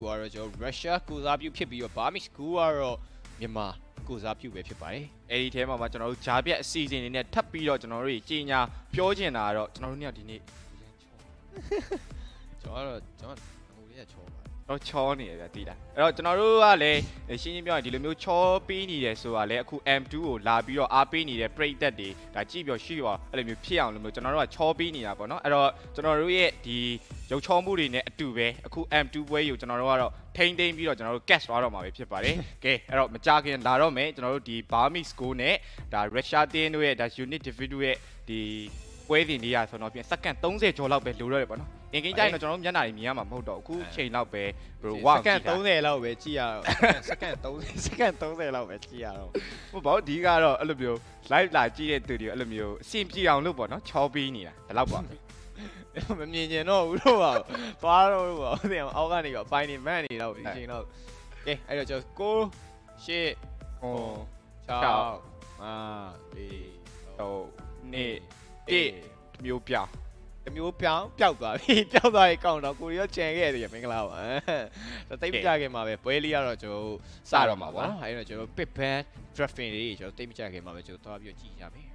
ကတော့ကျွန်တော်ရုရှားကိုစားပြုဖြစ်ပြီးတော့ဘာမစ်ကူကတော့မြန်မာကိုစားပြုပဲဖြစ်ပါတယ်အဲ့ဒီထဲမှာမှကျွန်တော်တို့ဂျာပြက်အစီအစဉ်တွေနဲ့ထပ်ပြီးတော့ကျွန်တော်တို့ကြီးညာပြောချင်တာကတော့ကျွန်တော်တို့ညဒီနေ့ကျွန်တော်ကတော့ကျွန်တော်ဟိုလေးကချောပါ တော့ချောနေရဗျာတိလားအဲ့တော့ကျွန်တော်တို့ကလည်းရှင်းရှင်းပြောရင်ဒီလိုမျိုးချောပေးနေတယ်ဆိုတာလည်းအခု M2 ကိုလာပြီးတော့အားပေးနေတဲ့ပရိသတ်တွေဒါကြည့်ပြောရှိပါအဲ့လိုမျိုးဖြစ်အောင်လို့မျိုးကျွန်တော်တို့ကချောပေးနေတာပေါ့နော်အဲ့တော့ကျွန်တော်တို့ရဲ့ဒီရုပ်ချောမှုတွေနဲ့အတူပဲအခု M2 ပွဲကိုကျွန်တော်တို့ကတော့ထိမ့်သိမ့်ပြီးတော့ကျွန်တော်တို့ catch သွားတော့မှာပဲဖြစ်ပါတယ်ကဲအဲ့တော့မကြခင်လာတော့မယ်ကျွန်တော်တို့ဒီ Burmese Go နဲ့ဒါ Russia Team တို့ရဲ့ဒါ Unit David တို့ရဲ့ဒီပွဲစဉ်လေးရဆိုတော့ပြန်စက္ကန့်30ကျော်လောက်ပဲလိုတော့တယ်ပေါ့နော် အင်္ဂိမ်းတိုင်းတော့ကျွန်တော်တို့မျက်နှာတွေမြင်ရမှာမဟုတ်တော့အခုချိန်လောက်ပဲဘယ်လိုဝါစက္ကန့်30လောက်ပဲကြည့်ရတော့စက္ကန့်30စက္ကန့်30လောက်ပဲကြည့်ရတော့ဟိုဘောဒီကတော့အဲ့လိုမျိုး live လာကြည့်တဲ့သူတွေအဲ့လိုမျိုးအဆင်ပြေအောင်လို့ပေါ့နော်ချောပေးနေတာဒါတော့ပါပဲမမြင်ကျင်တော့ဘူးတော့ပါသွားတော့ဘူးပါသိအောင်အောက်ကနေတော့ပိုင်းနေမန့်နေတော့ဒီချိန်တော့ကဲအဲ့တော့ကျွန်တော်9 8ဟို6 5 4တော့နေ့တစ်မျိုးပြောင်း တမျိုးပြောင်းပျောက်သွားပြီပျောက်သွားရင်ကောင်းတော့ကိုရီးယားချန်ခဲ့တယ်မင်္ဂလာပါဒါတိတ်မကြခင်မှာပဲပွဲလေးကတော့ကျွန်တော်စတော့မှာပေါ့နော်အဲ့တော့ကျွန်တော် pit band drafting တွေကျွန်တော်တိတ်မကြခင်မှာပဲကျွန်တော်သွားပြီးကြည့်ရမယ်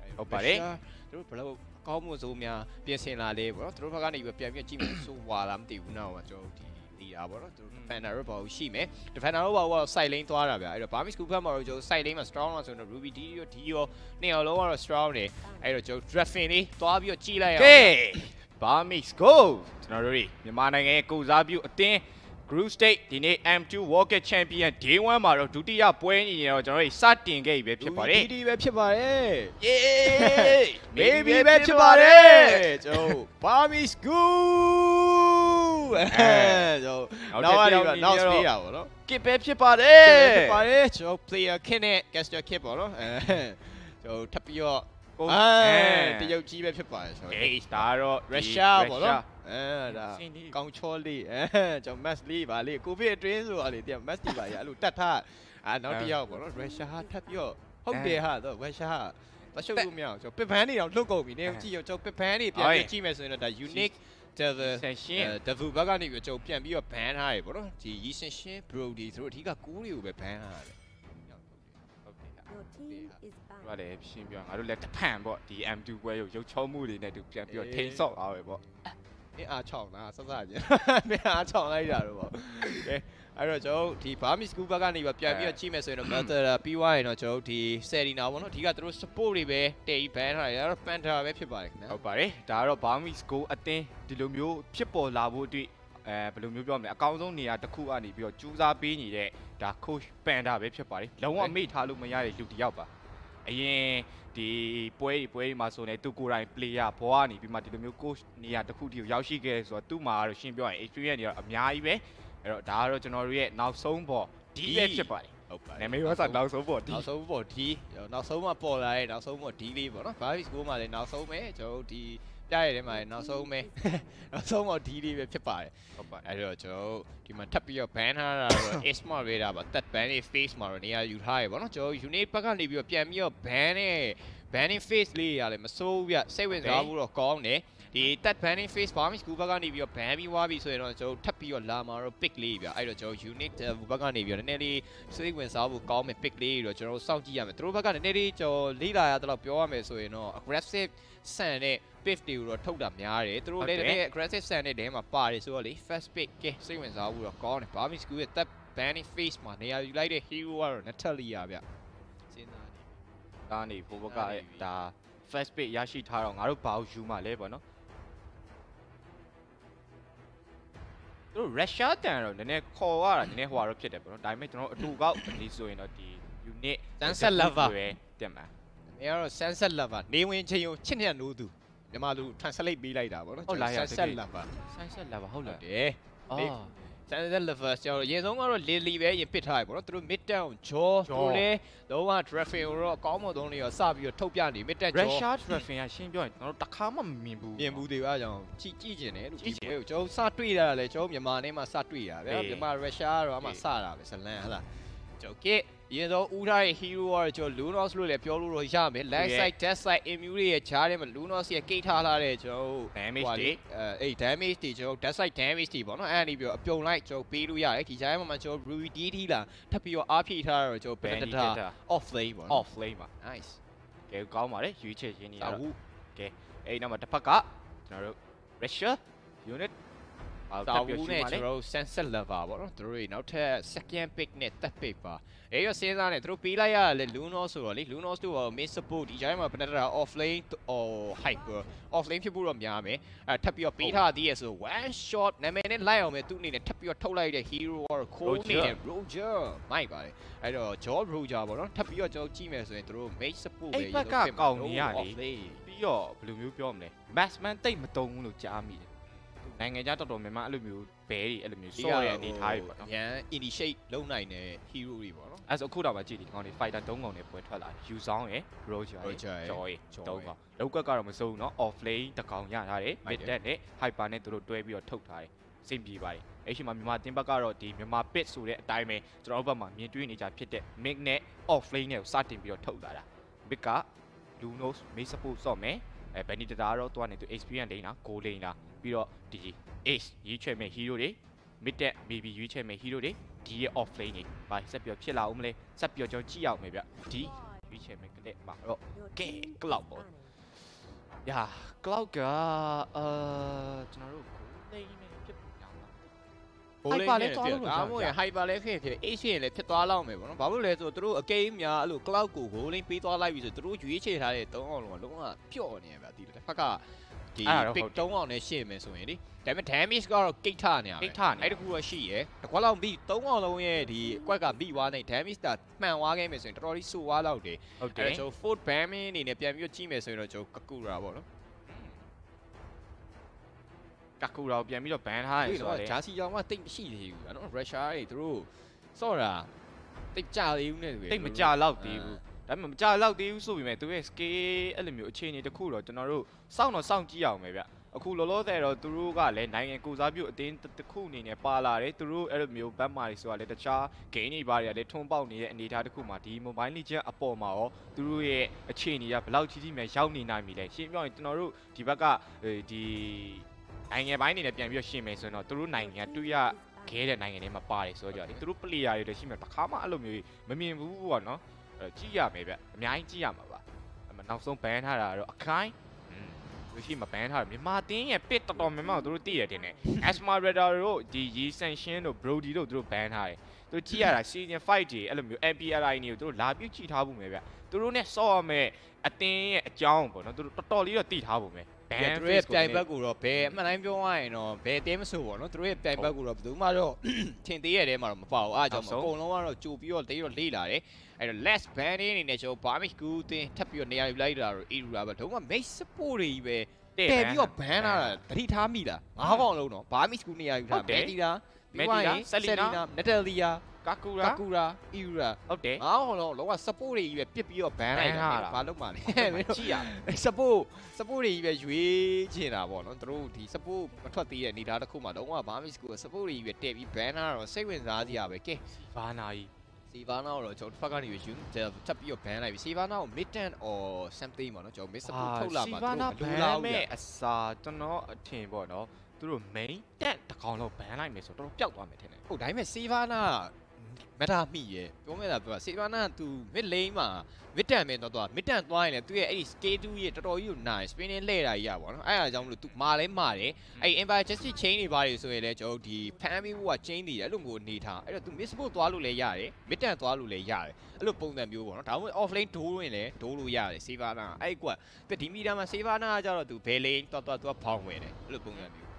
တို့ဘယ်လိုကောင်းမှုစိုးများပြင်ဆင်လာလေပေါ့နော်တို့ဘက်ကနေပြန်ပြီးကြည့်မယ်ဆိုဝါလာမသိဘူးနော်ကျွန်တော်ဒီဒီတာပေါ့နော်တို့ defender တော့ဘာလို့ရှိမယ် defender တော့ဘာလို့ side lane သွားတာဗျအဲ့တော့ Barmy School ဘက်မှာတော့ကျွန်တော် side lane မှာ strong လို့ဆိုတော့ Ruby D ရော D ရောနှစ်ယောက်လုံးကတော့ strong နေအဲ့တော့ကျွန်တော် drafting လေးသွားပြီးတော့ကြည့်လိုက်ရအောင်ကဲ Barmix go ကျွန်တော်တို့တွေမြန်မာနိုင်ငံရဲ့ကိုစားပြုအသင်း Group State ဒီနေ့ M2 World Cup Champion Day 1မှာတော့ဒုတိယပွဲညီနေတော့ကျွန်တော်တို့စတင်ခဲ့ပြီပဲဖြစ်ပါတယ်ဒီပဲဖြစ်ပါတယ်เย้ baby ပဲဖြစ်ပါတယ်ကျွန်တော် Barmy School အဲကျွန်တော်နောက်ရတော့နောက် speed တာပေါ့နော်ကစ်ပဲဖြစ်ပါတယ်ဖြစ်ပါတယ်ကျွန်တော် player kit နဲ့ caster kit ပေါ့နော်အဲကျွန်တော်ထပ်ပြီးတော့ ကိုအဲအဲတရုတ်ကြီးပဲဖြစ်ပါတယ်ကျွန်တော်အေးဒါတော့ရုရှားပေါ့နော်အဲဒါစင်းလေးကောင်းချောလေးအဲကျွန်တော် mass လေးပါလေကိုဗစ်အတွင်းဆိုတာလေတဲ့ mass လေးပါရအဲ့လိုတတ်ထားအာနောက်တစ်ယောက်ပေါ့နော်ရုရှားထပ်ပြီးတော့ဟုတ်တယ်ဟာတော့ရုရှားတရှုပ်လို့မရအောင်ကျွန်တော်ပစ်ပန်းနေတော့လှုပ်ကုန်ပြီနေကြည့်ရကျွန်တော်ပစ်ပန်းနေပြန်ပြီးကြည့်မယ်ဆိုရင်တော့ဒါ unique the ဆန်ရှင်းအဲ devil ဘက်ကနေပြီးကျွန်တော်ပြန်ပြီးတော့ ban ထားရပေါ့နော်ဒီ Yishin Shin Brody သူတို့အဓိကကူးတွေကိုပဲ ban ထားရတယ်ဟုတ် တယ် Your team is ဘာ banned. လဲရှင်းပြငါတို့လည်းတဖန်ပေါ့ဒီ M2 ပွဲကိုရုပ်ချောမှုတွေနဲ့တူပြန်ပြီးတော့ထိန်းဆော့အောင်ပဲပေါ့အင်းအား6လားစစချင်းမင်းအား6လိုက်တာတော့ပေါ့ကဲအဲ့တော့ကျွန်တော်ဒီ Barmy School ဘက်ကနေပြီးပြန်ပြီးတော့ကြည့်မယ်ဆိုရင်တော့ Master ပြီးသွားရင်တော့ကျွန်တော်ဒီ Serena ပေါ့နော်အဓိကသူတို့ support တွေပဲတေး ban ထားတယ်အဲ့တော့ Panther ပဲဖြစ်ပါတယ်ခင်ဗျာဟုတ်ပါတယ်ဒါကတော့ Burmese Go အသင်းဒီလိုမျိုးဖြစ်ပေါ်လာဖို့အတွက် အဲဘယ်လိုမျိုးပြောမလဲအကောင်းဆုံးနေရာတစ်ခုကနေပြီးတော့ကြိုးစားပေးနေတဲ့ဒါ coach Panda ပဲဖြစ်ပါတယ်လုံးဝမေ့ထားလို့မရတဲ့လူတစ်ယောက်ပါအရင်ဒီပွဲတွေပွဲတွေမှာဆိုရင်သူကိုယ်တိုင် player ဘောကနေပြီးမှဒီလိုမျိုး coach နေရာတစ်ခုတည်းကိုရောက်ရှိခဲ့ဆိုတော့သူ့မှာကတော့ရှင်းပြောရင် experience တွေကတော့အများကြီးပဲအဲ့တော့ဒါကတော့ကျွန်တော်တို့ရဲ့နောက်ဆုံးပေါ်ဒီပဲဖြစ်ပါတယ်ဟုတ်ပါနာမည်ရောဆိုနောက်ဆုံးပေါ်ဒီနောက်ဆုံးပေါ့ဒီနောက်ဆုံးမှပေါ်လာတဲ့နောက်ဆုံးပေါ့ဒီလေးပေါ့နော် Barmy School မှာလည်းနောက်ဆုံးပဲကျွန်တော်ဒီ ပြရတဲ့မှာလည်းနောက်ဆုံးပဲနောက်ဆုံးပေါ့ဒီလေးပဲဖြစ်ပါတယ်ဟုတ်ပါအဲ့တော့ကျွန်တော်ဒီမှာထပ်ပြီးတော့ ban ထားတာတော့ Smart Radar ပါ that ban နဲ့ face မှာတော့နေရာယူထားရပါတော့ကျွန်တော် unit ဘက်ကနေပြီးတော့ပြန်ပြီးတော့ ban နဲ့ banning face လေးရတယ်မစိုးဘူးပြစိတ်ဝင်စားဖို့တော့ကောင်းတယ် ဒီ that banning face ဘာမှ school ဘက်ကနေပြီးတော့ ban ပြီးွားပြီဆိုရင်တော့ကျွန်တော်ထပ်ပြီးတော့လာမှာတော့ pick လေးပြအဲ့တော့ကျွန်တော် unit ဘက်ကနေပြီးတော့နည်းနည်းလေးစိတ်ဝင်စားဖို့ကောင်းမယ် pick လေးတော့ကျွန်တော်စောင့်ကြည့်ရမယ်သူတို့ဘက်ကနည်းနည်းလေးကျွန်တော်လေးလာရတော့ပြောရမယ်ဆိုရင်တော့ aggressive ဆန်တဲ့ pick တွေကိုတော့ထုတ်တာများတယ်သူတို့လည်းနည်းနည်း aggressive ဆန်တဲ့တဲမှာပါတယ်ဆိုတော့လေ first pick ကဲစိတ်ဝင်စားဖို့တော့ကောင်းတယ်ဘာမှ school ရဲ့ that banning face မှာနေရာယူလိုက်တဲ့ hero ကတော့ Natalia ဗျစဉ်းစားနေဒါနေဘိုးဘကဒါ first page ရရှိထားတော့ငါတို့ဘာလို့ယူမှာလဲပေါ့နော် သူတို့ Russia တန်တော့နည်းနည်းခေါ်ရတာနည်းနည်းဟိုဟာတော့ဖြစ်တယ်ပေါ့နော်ဒါပေမဲ့ကျွန်တော်အတူကောက်ဒီဆိုရင်တော့ဒီ unit Sunset Lover ပဲတက်မှာနေရာတော့ sunset lover နေဝင်ချင်းကိုချစ်နေနိုးသူမြန်မာလူ translate ပေးလိုက်တာဗောနော် sunset lover Sunset Lover ဟုတ်လားတယ်အော် sunset lover ကျွန်တော်ရေဆုံးကတော့ lily ပဲရင်ပစ်ထားရဗောနော်သူတို့ mid down jaw သူတို့လည်းလုံးဝ traffic ကိုတော့အကောင်းမွန်ဆုံးလေးရောစပြီးတော့ထုတ်ပြနေ mid down jaw Russia traffic ကရှင်းပြောရင်ကျွန်တော်တခါမှမမြင်ဘူးမြင်ဘူးတွေပါကြောင်ကြည့်ကြည့်ကျင်တယ်လို့ကြည့်ချင်ဒီကျွန်တော်စတွေ့တာလည်းကျွန်တော်မြန်မာနဲ့မှစတွေ့တာဗျာအေးမြန်မာရုရှားကတော့အမှစတာပဲဇလန်ဟလားကျွန်တော်က အရင်ဆုံးဦးထားတဲ့ hero ကတော့ကျွန်တော် Lunos လို့လည်းပြောလို့တော့ရမယ် left side death side immune တွေရဲ့ဂျားထဲမှာ Lunos ရဲ့ကိတ်ထားလာတဲ့ကျွန်တော်တို့ damage ဟိုတွေအဲအဲ့ damage တွေကျွန်တော် death side damage တွေပေါ့နော်အဲ့ဒါနေပြီးတော့အပြုံလိုက်ကျွန်တော်ပေးလို့ရတယ်ဒီဂျားထဲမှာမှကျွန်တော် Ruby DT လာထပ်ပြီးတော့အားဖြည့်ထားတော့ကျွန်တော် Predator off lane ပေါ့နော် off lane မှာ nice ကဲကောင်းပါတယ်ရွေးချယ်ရင်းနေရစာတော့ဝူအဲ့နောက်မှာတစ်ဖက်ကကျွန်တော်တို့ pressure unit အော်စာ တက်ဝူပြီးနဲ့ရှိကျွန်ပါလေတော်တို့ sunset lover ပေါ့နော်သူတို့တွေနောက်ထပ် second pick နဲ့ third pick ပါအဲ့ရစဉ်းစားနေသူတို့ပေးလိုက်ရလေ Lunos ဆိုတော့လေ Lunos တို့က main support ဒီကြားမှာ Predator off lane or hyper off lane ဖြစ်ဖို့တော့များမယ်အဲထပ်ပြီးတော့ပေးထားသေးရဆို one shot နာမည်နဲ့လိုက်အောင်မယ်သူ့အနေနဲ့ထပ်ပြီးတော့ထုတ်လိုက်တဲ့ hero ကတော့ Cole အနေနဲ့ Roger မိုက်ပါတယ်အဲ့တော့ George Roger ပေါ့နော်ထပ်ပြီးတော့ကျွန်တော်ကြည့်မယ်ဆိုရင်သူတို့ main support ပဲအဲ့ဘက်ကကောင်းနေရလေ off lane ပြီးတော့ဘယ်လိုမျိုးပြောမလဲ maxman တိတ်မတုံဘူးလို့ကြားမိတယ် နိုင်ငံခြားတော်တော်များများအဲ့လိုမျိုးဘဲတွေအဲ့လိုမျိုးစော့ရဲ့အနေထားတွေပေါ့နော်ရန် initiate လုံနိုင်တဲ့ hero တွေပေါ့နော်အဲ့ဆိုအခုတော့ပါကြည့်ဒီကောင်တွေ fighter ၃ကောင်တွေပွဲထွက်လာ you sound ရယ် roger ရယ် joy ရယ်၃ကောင်လောက်ကကတော့မစိုးဘူးနော် off lane တကောင်ရထားတယ် mid deck နဲ့ hyper နဲ့သူတို့တွဲပြီးတော့ထုတ်ထားတယ်စင်ပြေပါတယ်အဲ့ရှိမှာမြန်မာတင်ဘက်ကတော့ဒီမြန်မာ pit ဆိုတဲ့အတိုင်းပဲကျွန်တော်တို့ဘက်မှာမြင်တွေ့နေကြဖြစ်တဲ့ mid နဲ့ off lane နဲ့ကိုစတင်ပြီးတော့ထုတ်လာတာ mid က lunos main support ဆော့မယ်အဲဘယ်နီတတာကတော့သူကနေသူ experience လိမ့်လား goal လိမ့်လား ပြီးတော့ဒီ ace ရွေးချယ်မဲ့ hero တွေ mid တက် maybe ရွေးချယ်မဲ့ hero တွေဒီရဲ့ off lane တွေဘာဆက်ပြီးတော့ဖြစ်လာအောင်မလဲဆက်ပြီးတော့ကျွန်တော်ကြည့်ရအောင်မယ်ဗျဒီရွေးချယ်မဲ့ clip မှာတော့ကဲ cloud ပေါ့။ယာ cloud ကအာကျွန်တော်တို့ကိုလိမ့်နေဖြစ်ပုံများမှာဘိုးလေး Hyper နဲ့လည်းသွားလို့ဒါမှမဟုတ်ရင် hyper လည်းဖြစ်ဖြစ် H ရင်လည်းဖြစ်သွားလောက်မယ်ပေါ့နော်ဘာလို့လဲဆိုတော့သူတို့အကိမ်းများအဲ့လို cloud ကို goal lane ပေးသွားလိုက်ပြီဆိုသူတို့ရွေးချယ်ထားတဲ့၃အောင်လုံးကလုံးဝပျော့နေရဗျာဒီတစ်ဖက်က ဒီအဲ့ဒါတော့ pick ဟုတ်တယ်3အောင်နဲ့ရှင်းမယ်ဆိုရင်လေဒါပေမဲ့ damage ကတော့ကိတ်ထနေရပဲကိတ်ထနေရအဲ့တကူတော့ရှိရယ်တကွက်လောက်ပြီး၃အောင်လုံးရဲ့ဒီအကွက်ကမိသွားနေ damage တာမှန်သွားခဲ့မယ်ဆိုရင်တော်တော်လေးဆိုးသွားလောက်တယ်ဟုတ်တအဲ့ယ်ဒါကျွန်တော် fourth ban အနေနဲ့ပြန်ပြီးတော့ကြည့်မယ်ဆိုရင်တော့ကျွန်တော်ကကူရာပေါ့နော်ကကူတော့ပြန်ပြီးတော့ ban ထားရဒီဆိုတော့တော့လေဂျာစီကြောင်ကတိတ်မရှိသေးဘူးအဲ့နော် Russia တွေသူတို့စော့တာတိတ်ကြသေးဘူးနဲ့တူတိတ်မကြတော့သေးဘူး ဒါပေမဲ့မကြတော့သေးဘူးဆိုပေမဲ့သူရဲ့ scale အဲ့လိုမျိုးအခြေအနေတစ်ခုတော့ကျွန်တော်တို့စောင့်တော့စောင့်ကြည့်အောင်ပဲဗျအခုလောလောဆယ်တော့သူတို့ကလည်းနိုင်ငံကိုစားပြုအတင်းတစ်ခုအနေနဲ့ပါလာတယ်သူတို့အဲ့လိုမျိုးဘတ်မာတွေဆိုတာလည်းတခြား game တွေပါတွေကလည်းထုံးပေါက်နေတဲ့အနေအထားတစ်ခုမှာဒီ mobile legend အပေါ်မှာရောသူတို့ရဲ့အခြေအနေကဘယ်လောက်ကြီးကြီးများရောက်နေနိုင်ပြီလဲရှင်းပြောရင်ကျွန်တော်တို့ဒီဘက်ကဒီနိုင်ငံပိုင်းအနေနဲ့ပြန်ပြီးတော့ရှင်းမယ်ဆိုရင်တော့သူတို့နိုင်ငံကတွေ့ရခဲတဲ့နိုင်ငံတွေမှာပါတယ်ဆိုတော့ကြတယ်သူတို့ player တွေလည်းရှိမှတစ်ခါမှအဲ့လိုမျိုးမမြင်ဘူးပေါ့နော် အဲ့ကြည့်ရမယ်ဗျအများကြီးကြည့်ရမှာပါအဲ့မှာနောက်ဆုံး ban ထားတာကတော့အခိုင်းသူရှိမ ban ထားတယ်မြန်မာတင်းရဲ့ pit တော်တော်များများကိုသူတို့သိရတယ်တင်တယ် Asma Radar တို့ဒီ Yi Sanshin တို့ Brody တို့သူတို့ ban ထားတယ်သူကြည့်ရတာ season 5တွေအဲ့လိုမျိုး MPLI တွေကိုသူတို့လာပြုတ်ကြည့်ထားဖို့မယ်ဗျသူတို့နဲ့ဆော့ရမယ်အတင်းရဲ့အကြောင်းပေါ့နော်သူတို့တော်တော်လေးတော့သိထားဖို့မယ် ဘယ်သူရဲ့ပြိုင်ဘက်ကိုတော့ဘယ်အမှန်တိုင်းပြောရရင်တော့ဘယ်အတင်းမဆိုပေါ့နော်သူတို့ရဲ့ပြိုင်ဘက်ကိုတော့ဘယ်သူမှတော့ထင်သေးရတဲ့မှာတော့မပေါ့အားကြောင့်အကုန်လုံးကတော့ကြိုပြီးတော့တေးတော့လေးလာတယ်အဲ့တော့ less ban အနေနဲ့ကျွန်တော် Barmage ကူတင်ထပ်ပြီးတော့နေရာယူလိုက်တာတော့ Erura ပဲတော့မှ make support တွေပဲတဲပြီးတော့ ban လာတာတတိထားမိလားငါးကောင်လုံးတော့ Barmage ကူနေရာယူထား Medina Medina Selina Natalia ကာကူရာ Kakura Erura ဟုတ်တယ်ငါးကောင်လုံးလုံးဝ support တွေကြီးပဲပြစ်ပြီးတော့ ban လိုက်တာဘာလို့မှလဲမင်းတို့ကြည့်ရ support support တွေကြီးပဲရွေးချင်တာပေါ့နော်သူတို့ဒီ support မထွက်သေးတဲ့အနေအထားတစ်ခုမှာတော့ကဘာမစ်ကို support တွေကြီးပဲတက်ပြီး ban တာတော့စိတ်ဝင်စားစရာပဲကဲဘာနာကြီးစီဗာနာတော့ကျွန်တော်တစ်ဖက်ကနေယူထပ်ပြီးတော့ ban လိုက်ပြီစီဗာနာကို mid turn or something ပေါ့နော်ကျွန်တော် mid support ထုတ်လာမှာစီဗာနာသူဘတို့န်လောက်မဲ့မဲ့အစာကျွန်တော်အထင်ပေါ့နော်သူတို့ main တက်တစ်ကောင်လောက်ဘန်လိုက်မယ်ဆိုတော့တော်တော်ပျောက်သွားမယ်ထင်တယ်ဟုတ်ဒါပေမဲ့စီဗာနာ မက်တာမိရဲ့ပြောမဲ့တာပြောဆေဗာနာသူ mid lane မှာ mid တန်ပဲတော့သွား mid တန်သွားရင်လည်းသူရဲ့အဲ့ဒီ scale 2ရဲ့တော်တော်ကြီးကိုနိုင် spin နဲ့လှည့်တာကြီးရပါတော့အဲ့အားကြောင့်မလို့သူမာလဲမာတယ်အဲ့ empire justice chain တွေပါတယ်ဆိုရင်လည်းကျွန်တော်ဒီ fan ပြီးဖို့က chain တည်တယ်အဲ့လိုမျိုးနေထားအဲ့တော့သူ miss ဖို့သွားလို့လည်းရတယ် mid တန်သွားလို့လည်းရတယ်အဲ့လိုပုံစံမျိုးပေါ့နော်ဒါမှမဟုတ် offline ဒိုးရင်လည်းဒိုးလို့ရတယ်ဆေဗာနာအဲ့ကွက်ဒီမီတာမှာဆေဗာနာကကြတော့သူ bell lane တော်တော်သူကဘောင်းဝင်တယ်အဲ့လိုပုံစံမျိုး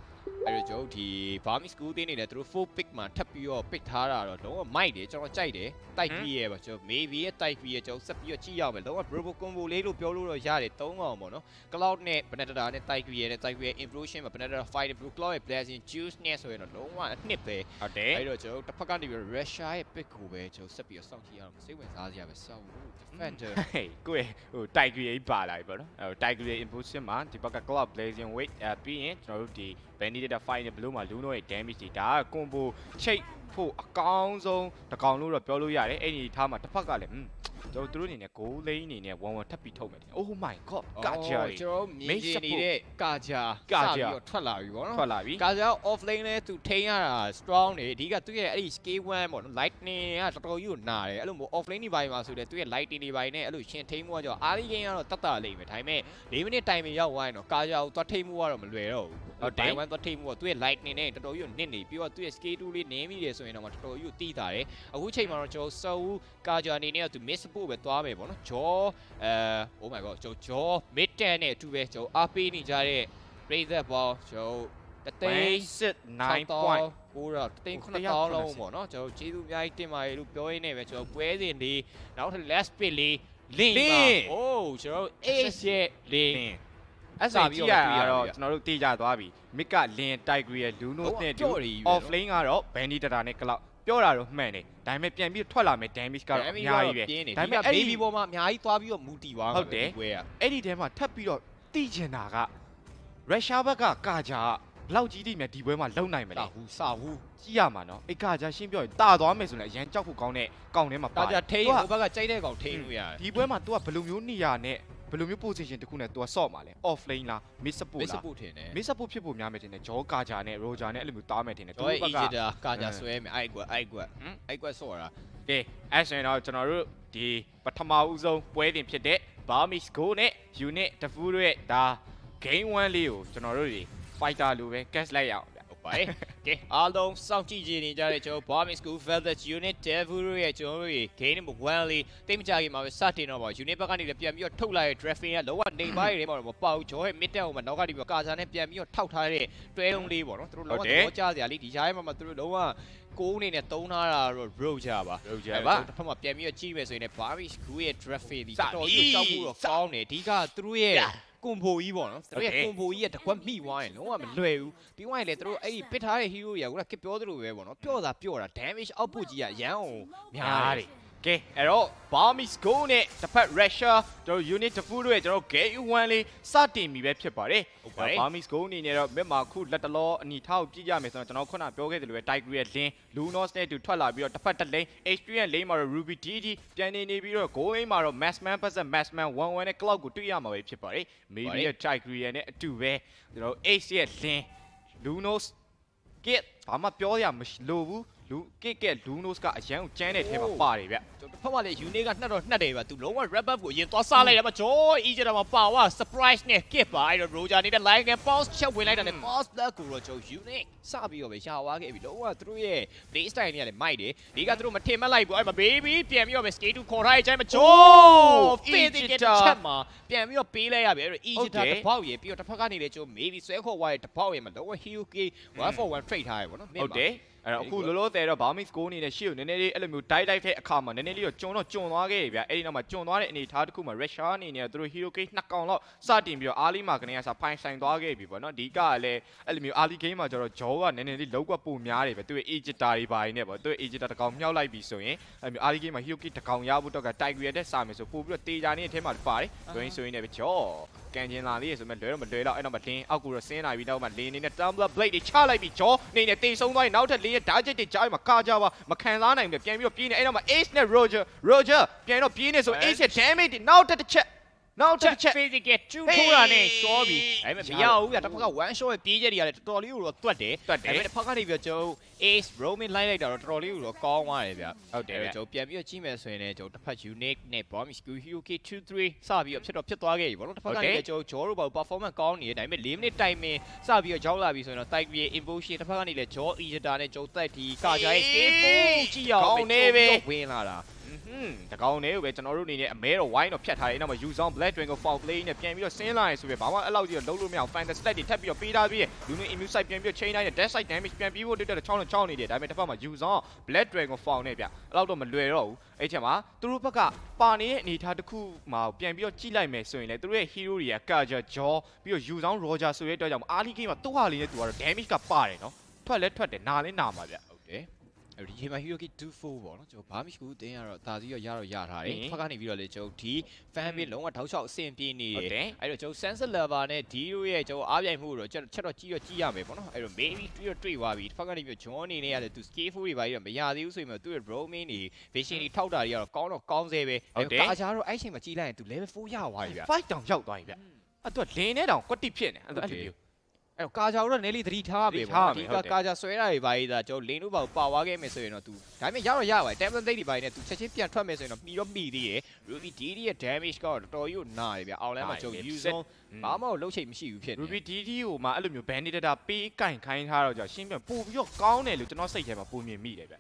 အဲ့တော့ကျွန်တော်ဒီ Barmy School တင်းနေတယ်သူတို့4 pick မှာထပ်ပြီးတော့ pick ထားတာတော့လုံးဝမိုက်တယ်ကျွန်တော်ကြိုက်တယ်တိုက်ပြီးရဲပါကျွန်တော် maybe ရဲ့တိုက်ပြီးရဲကျွန်တော်ဆက်ပြီးတော့ကြည့်ရအောင်ပဲလုံးဝ Robo combo လေးလို့ပြောလို့တော့ရတယ်၃ကောင်ပေါ့နော် cloud နဲ့ Benedetta နဲ့တိုက်ပြီးရဲနဲ့တိုက်ပြီးရဲ implosion မှာ Benedetta fight blue cloud ရဲ့ blessing juice နဲ့ဆိုရင်တော့လုံးဝအနှစ်ပဲဟုတ်တယ်အဲ့တော့ကျွန်တော်တစ်ဖက်ကနေပြီး Russia ရဲ့ pick ကိုပဲကျွန်တော်ဆက်ပြီးတော့စောင့်ကြည့်ရအောင်စိတ်ဝင်စားစရာပဲစောင့်ဖို့ defender ဟေးကိုယ့်ဟိုတိုက်ဂရီပါလာပြီပေါ့နော်အဲတိုက်ဂရီ input မှာဒီဘက်က club blazing weight အဲပြီးရင်ကျွန်တော်တို့ဒီ bandit တဲ့ final blue မှာ Luno ရဲ့ damage တွေဒါက combo ချိတ် ဖို့အကောင်းဆုံးတစ်ကောင်လို့တော့ပြောလို့ရတယ်အဲ့ဒီထားမှာတစ်ဖက်ကလည်းဟွန်းကျွန်တော်တို့အနေနဲ့ goal lane အနေနဲ့1-1ထပ်ပြီးထုတ်မယ် Oh my god ကကြာကျွန်တော်မြင်ချင်နေတဲ့ကာဂျာကာဂျာစပြီးတော့ထွက်လာပြီပေါ့နော်ထွက်လာပြီကာဂျာ off lane လဲသူထိန်းရတာ strong နေအဓိကသူ့ရဲ့အဲ့ဒီ scale 1ပေါ့နော် lightning ကတော်တော်ကြီးကိုနာတယ်အဲ့လိုမျိုး off lane တွေပိုင်းမှာဆိုလဲသူ့ရဲ့ lightning တွေပိုင်းနဲ့အဲ့လိုရှင်ထိန်းမှုကကြောင့် early game ကတော့တတ်တာလိမ့်မယ်ဒါပေမဲ့၄မိနစ်တိုင်မရောက်သွားရင်တော့ကာဂျာကိုသွားထိန်းမှုကတော့မလွယ်တော့ဘူးဟုတ်တယ်ဘိုင်ဝမ်သွားထိန်းမှုကသူ့ရဲ့ lightning နဲ့တော်တော်ကြီးကိုနစ်နေပြီးတော့သူ့ရဲ့ scale 2လေးနင်းမိတယ်ဆိုရင်တော့မှတော်တော်ကြီးကိုတီးတာတယ်အခုချိန်မှာတော့ကျွန်တော် soul ကာဂျာအနေနဲ့ကသူ miss ဖို့ပဲသွားမယ်ပေါ့နော် jaw အဲ oh my god ကျွန်တော် jaw mid 10နဲ့အတူပဲကျွန်တော်အားပေးနေကြတဲ့ Razor ball ကျွန်တော်တသိန်း9 point ကိုတော့တသိန်း9000လုံးပေါ့နော်ကျွန်တော်ကျေးဇူးအများကြီးတင်ပါတယ်လို့ပြောရင်းနဲ့ပဲကျွန်တော်ပွဲစဉ်လေးနောက်ထပ် last pit လေး link ပါ Link โอ้ကျွန်တော် ace ရဲ့ link အဲ့ဆိုကြည့်ရတာတော့ကျွန်တော်တို့တေးကြသွားပြီမစ်ကလင်တိုက်ဂရီရဲ့လူနိုနဲ့တူကြော့ရည်ပဲ off lane ကတော့ bandy data နဲ့ cloud ပြောတာတော့မှန်တယ်ဒါပေမဲ့ပြန်ပြီးထွက်လာမယ် damage ကတော့အများကြီးပဲပြင်းနေဒါဒါပေပေမဲ့မဲ့အဲ့ဒီ baby ပေါ်မှာအများကြီးသွားပြီးတော့မူတီသွားမှာဟုတ်တယ်ပွဲကအဲ့ဒီထဲမှာထပ်ပြီးတော့တိကျင်တာကရုရှားဘက်ကကာဂျာကဘလောက်ကြီးတိမြဒီပွဲမှာလုံနိုင်မတာလဲဟူစာဟူကြည့်ရမှာနော်အဲ့ကာဂျာရှင်းပြောရင်တာသွားမယ်ဆိုရင်အရန်ကြောက်ဖို့ကောင်းတဲ့ကောင်းထဲမှာပါတာကြထိန်းသူကဟိုဘက်ကကြိုက်တဲ့ကောင်ထိန်းလို့ရတယ်ဒီပွဲမှာ तू ကဘယ်လိုမျိုးနေရာနဲ့ ဘယ်လိုမျိုး position တခုနဲ့ तू ကဆော့မှာလဲ off lane လား mid support မစ်စလားပူထင်တယ် mid support ဖြစ်ဖို့များမယ်ထင်တယ်ဂျောကာဂျာနဲ့ roger နဲ့အဲ့လိုမျိုးတားမယ်ထင်တယ်ကျွန်တော်ဘအီက်ကဂျစ်တာကာကြဆွဲမယ်အိုက်ကွက်အိုက်ကွက်ဟမ်အိုက်ကွက်ဆော့တာကဲအဲ့ဆိုရင်တော့ကျွန်တော်တို့ဒီပထမဦးဆုံးပွဲတင်ဖြစ်တဲ့ Barmis Go နဲ့ Unit တဖူးတို့ရဲ့ဒါ game 1လေးကိုကျွန်တော်တို့တွေ fighter လိုပဲ catch လိုက်ရအောင်ဗျဟုတ် ပါတယ်ကဲအားလုံးစောင့်ကြည့်ကြနေကြတဲ့ကျွန်တော် Bombing School Velvet Unit Devil တို့ရဲ့ကျွန်တော်တို့ရေ game number 1လေးတိတ်မကြခင်မှာပဲစတင်တော့ပါ Unit ဘက်ကနေလည်းပြန်ပြီးတော့ထုတ်လာတဲ့ drafting ကလောကနေပါးတွေထဲမှာတော့မပေါက်ဂျောရဲ့ mid down မှာနောက်ကနေပြီးတော့ကာဇာနဲ့ပြန်ပြီးတော့ထောက်ထားတဲ့တွဲလုံးလေးပေါ့နော်သူတို့လောကသဘောကျစရာလေးဒီကြားထဲမှာသူတို့လုံးဝကိုးအနေနဲ့တုံးထားတာတော့ roger ပါ roger အဲ့ပါတော့တစ်ဖက်မှာပြန်ပြီးတော့ကြည့်မယ်ဆိုရင်လည်း Barbie Screw ရဲ့ draft fee ဒီစတော်ပြီတော်ကြီးတောက်ဖို့တော့ကောင်းတယ်အဓိကသူတို့ရဲ့ Yeah. ကွန်ဖိုကြီးပေါ့နော်သူတို့ရဲ့ Okay. ကွန်ဖိုကြီးရဲ့တကွက်မိသွားရင်လုံးဝမလွယ်ဘူးပြီးသွားရင်လည်းသူတို့အဲ့ဒီပစ်ထားတဲ့ hero တွေကခုနကပြောသလိုပဲပေါ့နော်ပျော့တာပျော့တာ damage output ကြီးကရမ်းအောင်များများတတယ်ယ် ကဲအဲ့တော့ Barmis Go နဲ့တစ်ဖက် Russia ကျွန်တော် unit တဖူးတို့ရဲ့ကျွန်တော် game 1လေးစတင်ပြီပဲဖြစ်ပါတယ်ဟုတ်ပါတယ် Barmis Go အနေနဲ့တော့မြက်မှာခုလက်တလောအနီထားကိုကြည့်ကြမယ်ဆိုတော့ကျွန်တော်ခုနပြောခဲ့သလိုပဲ Tiger ရဲ့ lane Lunos နဲ့တူထွက်လာပြီးတော့တစ်ဖက်တစ် lane experience lane မှာတော့ Ruby DD ပြန်နေနေပြီးတော့ goal lane မှာတော့ Massman ပတ်သက် Massman 11နဲ့ cloud ကိုတွေ့ရမှာပဲဖြစ်ပါတယ် maybe ရဲ့ Tiger ရဲ့နဲ့အတူပဲကျွန်တော် Ace ရဲ့ lane Lunos ကစ်ဘာမှပြောရမရှိလို့ဘူး လူကစ်ကက်လူနိုစ်ကအရန်ကိုကျန်းတဲ့ထဲမှာပါတယ်ဗျကျွန်တော်တစ်ဖက်မှာလည်း unit ကနှက်တော့နှက်တယ်ဗျသူလုံးဝ wrap up ကိုအရင်သွားစားလိုက်တယ်မှာဂျော Egypt မှာပါဝါ surprise နဲ့ kit ပါအဲ့တော့ Roger နေတဲ့ line က pulse ချက်ဝင်လိုက်တာနဲ့ pulse black ကိုတော့ကျွန်တော် unit စပြီးတော့ပဲရှာဝါခဲ့ပြီလုံးဝသူတို့ရဲ့ play style တွေကလည်းမိုက်တယ်ဒီကသူတို့မထင်မှတ်လိုက်ဘူးအဲ့မှာ baby ပြန်ပြီးတော့ပဲ skate 2ခေါ်ထားတဲ့အချိန်မှာဂျော fit တဲ့ချက်မှာပြန်ပြီးတော့ပေးလိုက်ရပြီအဲ့တော့ Egypt တစ်ပေါက်ရပြီးတော့တစ်ဖက်ကနေလည်းကျွန်တော် maybe ဆွဲခေါ်သွားတဲ့တစ်ပေါက်ရမှာလုံးဝ HUK 1 for 1 trade ထားရပေါ့နော်ဟုတ်တယ် အဲ့တော့အခုလောလောဆယ်တော့ Barmis Go အနေနဲ့ရှေ့ကိုနည်းနည်းလေးအဲ့လိုမျိုး dive dive တဲ့အခါမှာနည်းနည်းလေးတော့ကျွန်းတော့ကျွန်းသွားခဲ့ပြီဗျအဲ့ဒီနောက်မှာကျွန်းသွားတဲ့အနေအထားတစ်ခုမှာ Russia အနေနဲ့သူတို့ Hero Case နှစ်ကောင်လောက်စတင်ပြီးတော့ early မှာကနေကစားဖိုင်ဆိုင်သွားခဲ့ပြီပေါ့နော်ဒီကကလည်းအဲ့လိုမျိုး early game မှာကျတော့ Jaw ကနည်းနည်းလေးလောက်ကွက်ပုံများတယ်ပဲသူရဲ့ Egypta တွေပါနေပေါ့သူရဲ့ Egypta တစ်ကောင်မြောက်လိုက်ပြီဆိုရင်အဲ့လိုမျိုး early game မှာ Hero Case တစ်ကောင်ရဖို့တော့က Tiger တဲ့စာမယ်ဆိုပို့ပြီးတော့တေးကြနေတဲ့အထဲမှာပါတယ်တွင်းဆိုရင်လည်းပဲ Jaw ကန်ကျင်လာလေးရဆိုမဲ့လွယ်တော့မလွယ်တော့အဲ့တော့မလင်းအောက်ကိုတော့ဆင်းလာပြီးတော့မှလင်းနေနဲ့ Tumbler Blade တွေချလိုက်ပြီး Jaw နေနဲ့တေဆုံးသွားရင်နောက်ထပ်လင်းရဲ့ဓာတ်ချက်တွေကြားမှာကာကြပါမခံစားနိုင်ဘူးပြန်ပြီးတော့ပြေးနေအဲ့တော့မှ Ace နဲ့ Roger Roger ပြန်တော့ပြေးနေဆို Ace ရဲ့ damage တွေနောက်ထပ်တစ်ချက် နောက်ထပ်တစ်ချက် physical ကျူထိုးတာနဲ့ရှောပြီဒါပေမဲ့မရဘူးဗျတစ်ဖက်က one shot ရဲ့ပြေးချက်တွေကလည်းတော်တော်လေးကိုတော့တွတ်တယ်တွတ်တယ်ဒါပေမဲ့တစ်ဖက်ကနေပြီးတော့ကျွန်တော် ace roaming လိုက်လိုက်တာတော့တော်တော်လေးကိုတော့ကောင်းသွားတယ်ဗျဟုတ်တယ်ဗျကျွန်တော်ပြန်ပြီးတော့ကြည့်မယ်ဆိုရင်လည်းကျွန်တော်တစ်ဖက် unique နဲ့ bomb skill UK 2 3စပြီးတော့ဖြစ်တော့ဖြစ်သွားခဲ့ပြီဘောနော်တစ်ဖက်ကနေလည်းကျွန်တော် jaw တို့ဘာ performance ကောင်းနေတယ်ဒါပေမဲ့4 minute timing စပြီးတော့ကြောက်လာပြီဆိုရင်တော့ type ရဲ့ invocation တစ်ဖက်ကနေလည်း jaw eater နဲ့ကျွန်တော်တက်ဒီကာကြရဲ့ scale 4ကြည့်ရအောင်ဝင်လာတာဟွန်း တကောင်လေးကိုပဲကျွန်တော်တို့အနေနဲ့အမဲတော့ wine တော့ဖြတ်ထားတယ်အဲ့နောက်မှာ use on black dragon ကို foul play နဲ့ပြန်ပြီးတော့ဆင်းလာရင်ဆိုပြီးဘာမှအဲ့လောက်ကြီးတော့လုံးလို့မရအောင် fantasy stat တွေထပ်ပြီးတော့ပေးထားပြီးရလူနေ immune site ပြန်ပြီးတော့ chain တိုင်းနဲ့ death site damage ပြန်ပြီးဖို့တက်တက်ချောင်းချောင်းနေတယ်ဒါပေမဲ့တစ်ဖက်မှာ use on black dragon ကို foul နဲ့ဗျအဲ့လောက်တော့မလွယ်တော့ဘူးအဲ့ချက်မှာသူတို့ဘက်ကပါနေတဲ့အနေအထားတစ်ခုမှာပြန်ပြီးတော့ကြည့်လိုက်မယ်ဆိုရင်လေသူတို့ရဲ့ hero တွေက Kaja Jaw ပြီးတော့ use on Roger ဆိုတဲ့အတွက်ကြောင့် early game မှာသူ့ဟာလေးနဲ့သူကတော့ damage ကပါတယ်နော်ထွက်လဲထွက်တယ်နာလဲနာမှာဗျဟုတ်တယ်အဲ့ ဒီချိန်မှာ Hiroki 24ပေါ့နော်ကျွန်တော်ဘာမှမရှိဘူးတင်းရတော့တာစီရောရတော့ရထားတယ်ဟင်ဖက်ကနေပြီးတော့လေကျွန်တော်ဒီ fan page လုံးဝထောက်ချောက်အဆင်ပြေနေဟုတ်တတယ်ယ်အဲ့တော့ကျွန်တော် sensor level နဲ့ဒီတို့ရဲ့ကျွန်တော်အားပြိုင်မှုကိုတော့ကျွန်တော်ချက်တော့ကြည့်ရကြည့်ရမယ်ပေါ့နော်အဲ့တော့ maybe တွေ့တော့တွေ့သွားပြီတစ်ဖက်ကနေပြီးတော့ John အနေနဲ့ရတယ်သူ scale 4တွေပါပြီးတော့မရသေးဘူးဆိုရင်တော့သူ့ရဲ့ roaming တွေ vision တွေထောက်တာတွေကတော့ကောင်းတော့ကောင်းသေးပဲဟုတ်တယ်ကာချာတော့အဲ့ချိန်မှာကြည့်လိုက်ရင်သူ level 4ရသွားပြီဗျ5တောင်ရောက်သွားပြီဗျအဲ့တော့လင်းနဲ့တောင်ကွက်တိဖြစ်နေအဲ့ဒါအဲ့လိုမျိုး အဲ့တော့ကာချာတော့နည်းလေးသတိထားပဲသတိထားပေါ့ရမယ်ဒီဟုတ်တယ်ကာချာဆွဲတာတွေပါရေးတာကျွန်တော်လင်းတို့ပါပါသွားခဲ့မယ်ဆိုရင်တော့ तू ဒါပေမဲ့ရတော့ရပါတယ် template တွေပါရေးနဲ့ तू ချက်ချင်းပြန်ထွက်မယ်ဆိုရင်တော့မှီတော့မှီသေးတယ် Ruby D ရဲ့ damage ကတော့တော်တော်ကြီးကိုနာတယ်ဗျအောင်လမ်းမှာကျွန်တော် use on ဘာမှမလုပ်ချိန်မရှိဘူးဖြစ်နေ Ruby DD ကိုမှအဲ့လိုမျိုး bandit data ပေးကင်ခိုင်းထားတော့ကြောင့်ရှင်းပြပို့ပြီးတော့ကောင်းတယ်လို့ကျွန်တော်စိတ်ထဲမှာပုံမြင်မိတယ်ဗျ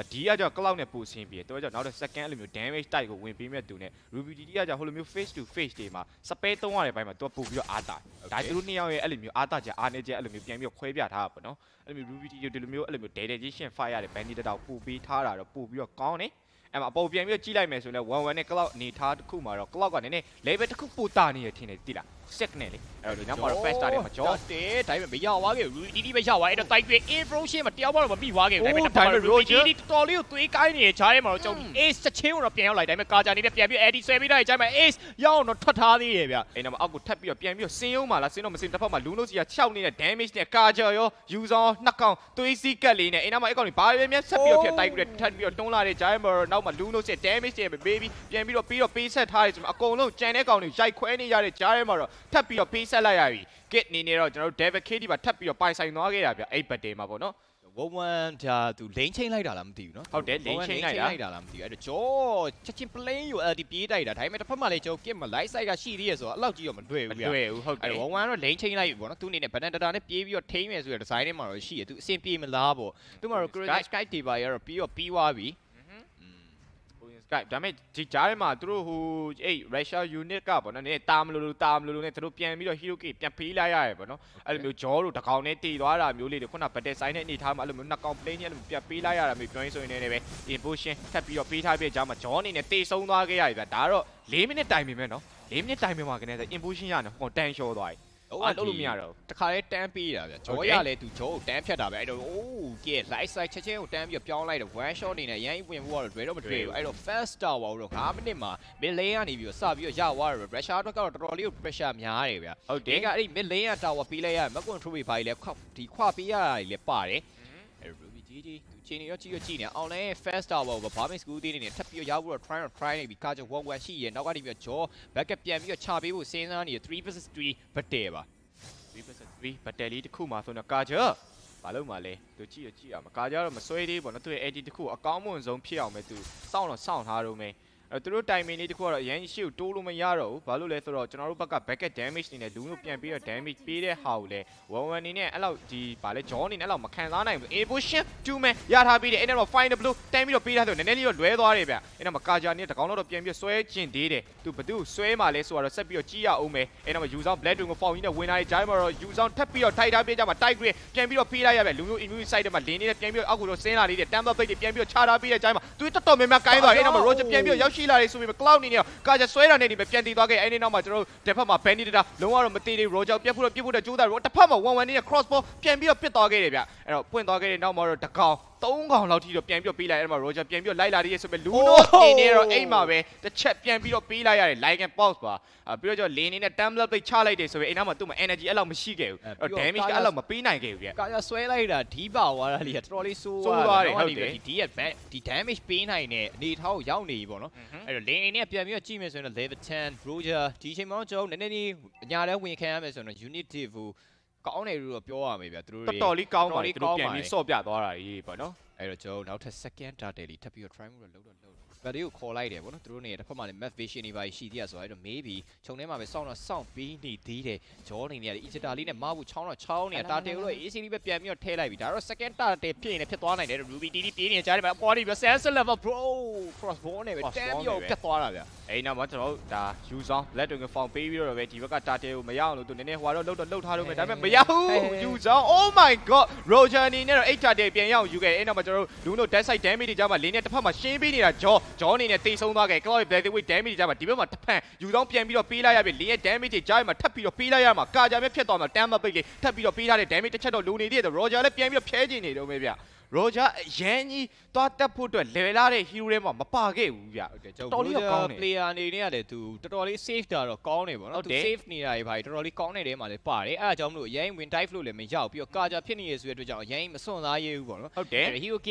အဒီကကြောင့် cloud နဲ့ပို့ဆင်းပြီးတော့ကြောင့်နောက်တော့ second အဲ့လိုမျိုး damage type ကိုဝင်ပေးမဲ့သူနဲ့ Ruby DD ကကြောင့်ဟိုလိုမျိုး face to face တွေမှာ spare သုံးရတဲ့ဘက်မှာသူကပို့ပြီးတော့အားတာဒါသူတို့နှစ်ယောက်ရဲ့အဲ့လိုမျိုးအားတာချက်အားနေချက်အဲ့လိုမျိုးပြန်ပြီးတော့ခွဲပြထားတာပေါ့နော်အဲ့လိုမျိုး Ruby DD ဒီလိုမျိုးအဲ့လိုမျိုး dedication fire ရတဲ့ bandit data ကိုပို့ပေးထားတာတော့ပို့ပြီးတော့ကောင်းတယ်အဲ့မှာအပေါ်ပြန်ပြီးတော့ကြီးလိုက်မယ်ဆိုရင်1 1နဲ့ cloud အနေထားတစ်ခုမှာတော့ cloud ကနည်းနည်း level တစ်ခုပိုတာနေရထင်တယ်တိလား sick နဲ့လေအဲ့တော့နောက်မှာတော့ fast တွေမှာကြောတယ်ဒါပေမဲ့မရသွားခဲ့ဘူး Ruby D ပဲရသွားအဲ့တော့တိုက်ပြ infrosion မှာတယောက်မှတော့မပြီးသွားခဲ့ဘူးဒါပေမဲ့ဒါပေမဲ့ Ruby Roger D တော်လေးကိုသွေးကိုင်းနေတဲ့ခြားထဲမှာတော့ကျွန်တော် ace ချက်ချင်းတော့ပြန်ရောက်လိုက်ဒါပေမဲ့ကာချာနေတဲ့ပြန်ပြီး Eddie ဆွဲပြီးတဲ့ခြားမှာ ace ရောက်တော့ထွက်ထားသေးတယ်ဗျအဲ့နောက်မှာအောက်ကိုထပ်ပြီးတော့ပြန်ပြီးတော့ဆင်းအောင်ပါလားဆင်းတော့မဆင်းတစ်ဖက်မှာလူလို့စီက6နေတဲ့ damage နဲ့ကာဂျာရော user နှစ်ကောင်သွေးစီးကတ်လေးနဲ့အဲ့နောက်မှာအဲ့ကောင်တွေဘာပဲများဆက်ပြီးတော့ဖြတ်တိုက်ပြီးတော့ထပ်ပြီးတော့တွန်းလာတဲ့ giant burrow နောက်မှာလူလို့စီ damage တွေ baby ပြန်ပြီးတော့ပြီးတော့ပေးဆက်ထားတယ်ဆိုတော့အကုန်လုံးကြံတဲ့ကောင်တွေရိုက်ခွဲနေရတဲ့ကြားထဲမှာတော့ထပ်ပြီးတော့ပေးဆက်လိုက်ရပြီ kit နေနေတော့ကျွန်တော်တို့ David KD ပါထပ်ပြီးတော့ပိုင်ဆိုင်သွားခဲ့တာဗျအဲ့ဘတ်တေမှာပေါ့နော် ဝဝမ်ဒါသူလိန်ချင်းလိုက်တာလားမသိဘူးเนาะ ဟုတ်တယ်လိန်ချင်းလိုက်တာ လိုက်တာလားမသိဘူးအဲ့တော့ဂျောချက်ချင်း plane ကို LD ပြေးတိုက်တာဒါပေမဲ့တစ်ဖက်မှာလည်းဂျော kit မှာ light side ကရှိသေးရဆိုတော့အဲ့လောက်ကြီးတော့မတွေ့ မ ဘူးဗျ တွေ့ဘူးဟုတ်တ အဲ့ ယ် တော့ဝဝမ်ကတော့လိန်ချင်းလိုက်ပြီပေါ့နော်သူအနေနဲ့ banana data နဲ့ပြေးပြီးတော့ထိမ့်မယ်ဆိုတဲ့ design ထဲမှာတော့ရှိရသူအဆင်ပြေမလားပေါ့သူမှာတော့ credit sky တွေပါရတော့ပြီးတော့ပြီးသွားပြီ Skype ဒါပေမဲ့ဒီကြားထဲမှာသူတို့ဟိုအဲ့ Russia unit ကပေါ့နော်နည်းတာမလို့လို့တာမလို့လို့နဲ့သူတို့ပြန်ပြီးတော့ Hero K ပြန်ဖေးလိုက်ရတယ်ပေါ့နော်အဲ့လိုမျိုးဂျောတို့တကောင်နဲ့တည်သွားတာမျိုးလေးတွေခုန battle sign နဲ့အနေထားမှာအဲ့လိုမျိုးနှစ်ကောင် play နဲ့အဲ့လိုပြန်ပေးလိုက်ရတာမျိုးပြောရင်းဆိုရင်လည်းပဲ infusion ထပ်ပြီးတော့ပေးထားပြကြားမှာဂျောအနေနဲ့တေဆုံးသွားခဲ့ရတယ်ဗျဒါကတော့၄မိနစ်တိုင်ပင်ပဲနော်၄မိနစ်တိုင်ပင်မှာကနေဆို infusion ရနော်ဟိုတန်လျှော်သွားပြီ ဟုတ်အဲ့လို့လို့မရတော့တခါလေးတန်းပေးတာဗျဂျောဟုတ်ရတယ်လဲသူဂျောကိုတန်းဖြတ်တာပဲအဲ့တော့အိုးကဲ light side ချက်ချင်းကိုတန်းပြီးတော့ပြောင်းလိုက်တော့ one shot အနေနဲ့ရမ်းဝင်ဖို့ကတော့တွေ့တော့မတွေ့ဘူးအဲ့တော့ first tower တော့9မိနစ်မှာ mid lane ကနေပြီးတော့စပြီးတော့ရသွားတယ် pressure တော့ကတော့တော်တော်လေးကို pressure များတယ်ဗျဟုတ်တဒီယ်ကအဲ့ဒီ mid lane က tower ပေးလိုက်ရမကွန် control ပေးပါလေခွဒီခွပေးရတာလည်းပါတယ်အဲ့ Ruby GG သူ ချင်းရောကြည့်ရကြည့်နေအောင်လဲ first tower ကိုဘာမစ်ကူးသေးနေထပ်ပြီးရဖို့တော့ try တော့ try နေပြီးကာချော1 1ရှိရနောက်ကနေပြီးတော့ jaw backup ပြန်ပြီးတော့ချပေးဖို့စဉ်းစားနေ3 versus 3 but တယ်ပါ3 battery တစ်ခုမှာဆိုတော့ကာဂျာဘာလို့မှလဲသူကြည့်ရကြည့်ရမှာကာဂျာတော့မဆွဲသေးဘူးပေါ့နော်သူရဲ့ edit တစ်ခုအကောင်းမွန်ဆုံးဖြစ်အောင်ပဲသူစောင့်တော့စောင့်ထားတော့မယ် အဲသူတို့ timing လေးတစ်ခုကတော့အရင်ရှိကိုတိုးလို့မရတော့ဘူးဘာလို့လဲဆိုတော့ကျွန်တော်တို့ဘက်က backet damage နေနဲ့လူမျိုးပြန်ပြီးတော့ damage ပေးတဲ့ဟာကိုလဲ1 1နေနဲ့အဲ့လောက်ဒီဘာလဲ jaw နေနဲ့အဲ့လောက်မခံစားနိုင်ဘူး evolution 2 man ရထားပြီးတယ်အဲ့တော့ find the blue တန်းပြီးတော့ပေးထားဆိုနည်းနည်းလေးတော့လွဲသွားတယ်ဗျအဲ့တော့မကာဂျာနေတကောင်တော့ပြန်ပြီးဆွဲကျင်သေးတယ်သူဘသူဆွဲမှလဲဆိုတော့ဆက်ပြီးတော့ကြည့်ရအောင်မယ်အဲ့တော့ user black twin ကို foul ရင်းနဲ့ဝင်လာတဲ့ဂျိုင်းမှာတော့ user ထပ်ပြီးတော့ထိုက်ထားပေးကြမှာ tight green ပြန်ပြီးတော့ပေးလိုက်ရဗျလူမျိုး immune side မှာလင်းနေတဲ့ပြန်ပြီးတော့အောက်ကိုတော့ဆင်းလာနေတဲ့ temper bait တွေပြန်ပြီးတော့ခြားထားပေးတဲ့ဂျိုင်းမှာသူတော်တော်များများကိုင်းသွားတယ်အဲ့တော့ roger ပြန်ပြီးတော့ရောက်ရှိလာတယ်ဆိုပြီး cloud နေနေကာဂျာဆွဲတာနဲ့ဒီပဲပြန်တည်သွားခဲ့အဲ့ဒီနောက်မှာကျွန်တော်တို့တစ်ဖက်မှာ bandit တာလုံးဝတော့မတည်သေး roger ပြတ်ဖို့တော့ပြတ်ဖို့တော့ကြိုးစားတော့တစ်ဖက်မှာ1 1နေတဲ့ cross ball ပြန်ပြီးတော့ပစ်သွားခဲ့တယ်ဗျအဲ့တော့ပွင့်သွားခဲ့တဲ့နောက်မှာတော့တကောင် သုံးကောင်လောက်ထိတော့ပြန်ပြီးတော့ပေးလိုက်အဲ့မှာ Roger ပြန်ပြီးတော့လိုက်လာသေးရဲ့ဆိုပေလူနိုအနေနဲ့တော့အိမ်မှာပဲတစ်ချက်ပြန်ပြီးတော့ပေးလိုက်ရတယ် like and pause ပါပြီးတော့ကျွန်တော်လင်းနေနဲ့ template ပိတ်ချလိုက်တယ်ဆိုပေအိမ်နောက်မှာသူ့မှာ energy အဲ့လောက်မရှိခဲ့ဘူးအဲ့ damage ကအဲ့လောက်မပေးနိုင်ခဲ့ဘူးဗျကာရဆွဲလိုက်တာဒီပါသွားတာလေတော်တော်လေးဆိုးဆိုးသွားတယ်ဟုတ်တယ်ဒီရဲ့ back ဒီ damage ပေးနိုင်တဲ့အနေထားကိုရောက်နေပြီပေါ့နော်အဲ့တော့ lane နဲ့ပြန်ပြီးတော့ကြည့်မယ်ဆိုရင် level 10 Roger ဒီချိန်မှာကျွန်တော်နည်းနည်းလေးအညာထဲဝင်ခံရမယ်ဆိုတော့ unit div ကောင်းတယ်လို့ပြောရမယ်ဗျသူတို့တော်တော်လေးကောင်းပါလေတော်သူတော်လေးကောင်းပါလေတို့ပြန်ပြီးဆော့ပြသွားတာကြီးပေါ့နော်အဲ့တော့ကျွန်တော်နောက်ထပ် second data လေးထပ်ပြီးတော့ try မှုတော့လုပ်တော့လုပ် ဗတ်လေးကိုခေါ်လိုက်တယ်ပေါ့နော်သူတို့နေတစ်ဖက်မှာလည်း map vision တွေပါရှိသေးရဆိုတော့အဲ့တော့ maybe ခြုံထဲမှာပဲစောင့်တော့စောင့်ပြီးနေသေးတယ်ဂျောနေနေရတယ် Ejita လေးနဲ့မဟုတ်ချောင်းတော့ချောင်းနေတာတာတေကိုတော့ AC လေးပဲပြန်ပြီးတော့ထဲလိုက်ပြီဒါတော့ second data ဖြစ်ရင်လည်းဖြစ်သွားနိုင်တယ် Ruby TD ပြေးနေကြတယ်ဗျအပေါ်နေပြီး sensor level bro cross ball နဲ့ပဲတန်းပြီးတော့ပြတ်သွားတာဗျအဲ့နောက်မှာကျွန်တော်တို့ဒါ user black dragon form ပေးပြီးတော့ပဲဒီဘက်က target ကိုမရအောင်လို့သူနည်းနည်းဟိုတော့လှုပ်တော့လှုပ်ထားလို့မယ်ဒါပေမဲ့မရဘူး user oh my god roger အနေနဲ့တော့8 target ပြန်ရအောင်ယူခဲ့အဲ့နောက်မှာကျွန်တော်တို့လူတို့ dead side damage တွေကြားမှာလင်းနဲ့တစ်ဖက်မှာရှင်းပေးနေတာ jaw jaw အနေနဲ့တိတ်ဆုံးသွားခဲ့ cloud black weight damage တွေကြားမှာဒီဘက်မှာတစ်ဖက်ယူဆောင်ပြန်ပြီးတော့ပေးလိုက်ရပြီလင်းရဲ့ damage တွေကြားမှာထပ်ပြီးတော့ပေးလိုက်ရမှာကာကြမဲ့ဖြစ်သွားမှာ damage ပိတ်လေးထပ်ပြီးတော့ပေးထားတဲ့ damage တစ်ချက်တော့လိုနေသေးတယ် roger လည်းပြန်ပြီးတော့ဖျဲချင်နေတော့မယ်ဗျ Roger အရန်ကြီးသွားတက်ဖို့အတွက်လဲလာတဲ့ hero တွေမှာမပါခဲ့ဘူးဗျဟုတ်တယ်ကျွန်တော်တော်လေးလေးတော့ကောင်းတယ် player အနေနဲ့ကလည်းသူတော်တော်လေး safe တာတော့ကောင်းနေပေါ့ဟုတ်နော်သူတယ် safe နေတာတွေဘာတွေတော်တော်လေးကောင်းနေတဲ့မှာလည်းပါတယ်အဲ့ဒါကြောင့်မလို့အရင် win dive လို့လည်းမရောက်ပြီးတော့ Kaja ဖြစ်နေရဆိုတဲ့အတွက်ကြောင့်အရင်မစွန့်စားရဘူးပေါ့နော်ဟုတ်တယ်အဲ့ Hero K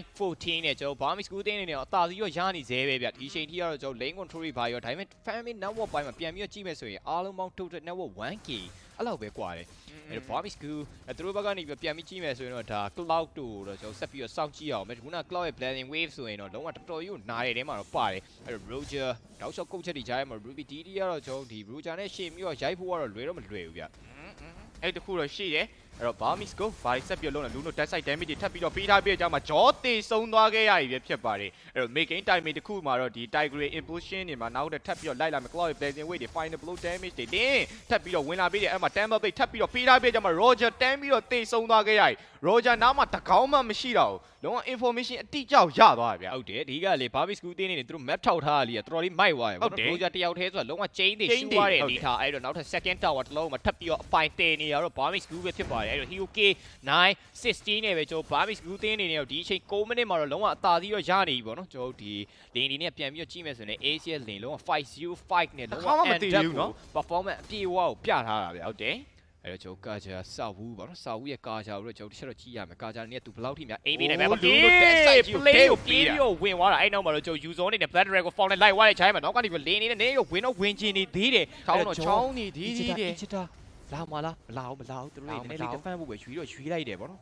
914နဲ့ကျွန်တော် Barmy School တင်းနေနေတော့အသာစီရောရနေသေးပဲဗျဒီချိန်ထိကတော့ကျွန်တော် lane control တွေဘာရောဒါပေမဲ့ family network ပိုင်းမှာပြန်ပြီးတော့ကြည့်မယ်ဆိုရင်အားလုံးပေါင်း total network 1k အဲ့လောက်ပဲကွာတယ်အဲ့တော့ Barmy School အဲ့သူတို့ဘက်ကနေပြီးပြန်ပြီးကြည့်မယ်ဆိုရင်တော့ဒါ cloud တို့တော့ကျွန်တော်ဆက်ပြီးတော့စောင့်ကြည့်အောင်မယ်ခုန cloud ရဲ့ blazing wave ဆိုရင်တော့လုံးဝတော်တော်ကြီးကိုနားတဲ့ထဲမှာတော့ပါတယ်အဲ့တော့ Roger တောက်လျှောက်ကုတ်ချက်တွေကြားထဲမှာ Ruby DD ကတော့ကျွန်တော်ဒီ Roger နဲ့ရှေ့ပြီးတော့ရိုက်ဖို့ကတော့လွယ်တော့မလွယ်ဘူးဗျအဲ့တခုတော့ရှိတယ်အဲ့တော့ Barmis go ဘာဆက်ပြလုံးလဲလူတို့ dead side damage တွေထပ်ပြီးတော့ပေးထားပြီးတဲ့အကြောင်းမှာဂျောတေဆုံးသွားခဲ့ရပြီပဲဖြစ်ပါတယ်အဲ့တော့ making time တစ်ခုမှာတော့ဒီ tiger impulsion တွေမှာနောက်တစ်ထပ်ပြီးတော့လိုက်လာမယ် cloud blazing weight တွေ final blow damage တွေတင်းထပ်ပြီးတော့ဝင်လာပြီးတယ်အဲ့မှာ temper blade ထပ်ပြီးတော့ပေးထားပြီးတဲ့အကြောင်းမှာ roger တန်းပြီးတော့တေဆုံးသွားခဲ့ရပြီ roger နောက်မှာတကောင်းမှမရှိတော့ဘူး လုံးဝ information အတိအကျရသွားပြီဗျဟုတ်တယ်ဒီကလေ Barbie School တင်းနေနေသူတို့ map ထောက်ထားရလीတော်တော်လေးမိုက်သွားရယ်ဟုတ်တယ်နော် Roger တယောက်တည်းဆိုတာလုံးဝ chain တွေ chain ရှူတွေသွားတဲ့ဟုတ်အနေတယ်ထားအဲ့တော့နောက်ထပ် second tower တစ်လုံးမှာထပ်ပြီးတော့အပိုင်တင်နေရတော့ Barbie School ပဲဖြစ်ပါတယ်အဲ့တော့ Hero K 9 16နဲ့ပဲကျွန်တော် Barbie School တင်းနေနေတော့ဒီအချိန်6မိနစ်မှာတော့လုံးဝအသာစီးတော့ရနေပြီပေါ့နော်ကျွန်တော်တို့ဒီ lane ဒီနဲ့ပြန်ပြီးတော့ကြည့်မယ်ဆိုရင် ACS lane လုံးဝ505နဲ့လုံးဝတစ်ခါမှမတည်သေးဘူးနော် performance အပြည့်အဝကိုပြထားတာဗျဟုတ်တယ် အဲ့တော့ကျွန်တော်ကာဂျာစာဝူးပါနော်စာဝူးရဲ့ကာဂျာကိုတော့ကျွန်တော်တစ်ချက်တော့ကြည့်ရမယ်ကာဂျာနဲ့သူဘယ်လောက်ထိများအိမ်ပေးနိုင်မလဲအိုးဘာလို့လူတို့တက်တက်ဆိုင်ဆိုင်ကြီး play ကိုကိုပြေးပြီးပြီးတာတော့ဝင်သွားတာအဲ့နောက်မှာတော့ကျွန်တော် user အနေနဲ့ Blood Dragon ကို found နဲ့လိုက်သွားတဲ့ chime မှာနောက်ကဒီလင်းနေတဲ့နေရောဝင်တော့ဝင်ချင်နေသေးတယ်ခေါင်းတော့ချောင်းနေဒီဒီတယ်ချစ်တာလာမလားမလာဘူးမလာဘူးသူတို့လာနမည်းနည်းလာလေးဘူးတဖန်ဖို့ပဲရွှေတော့ရွှေလိုက်တယ်ပေါ့နော်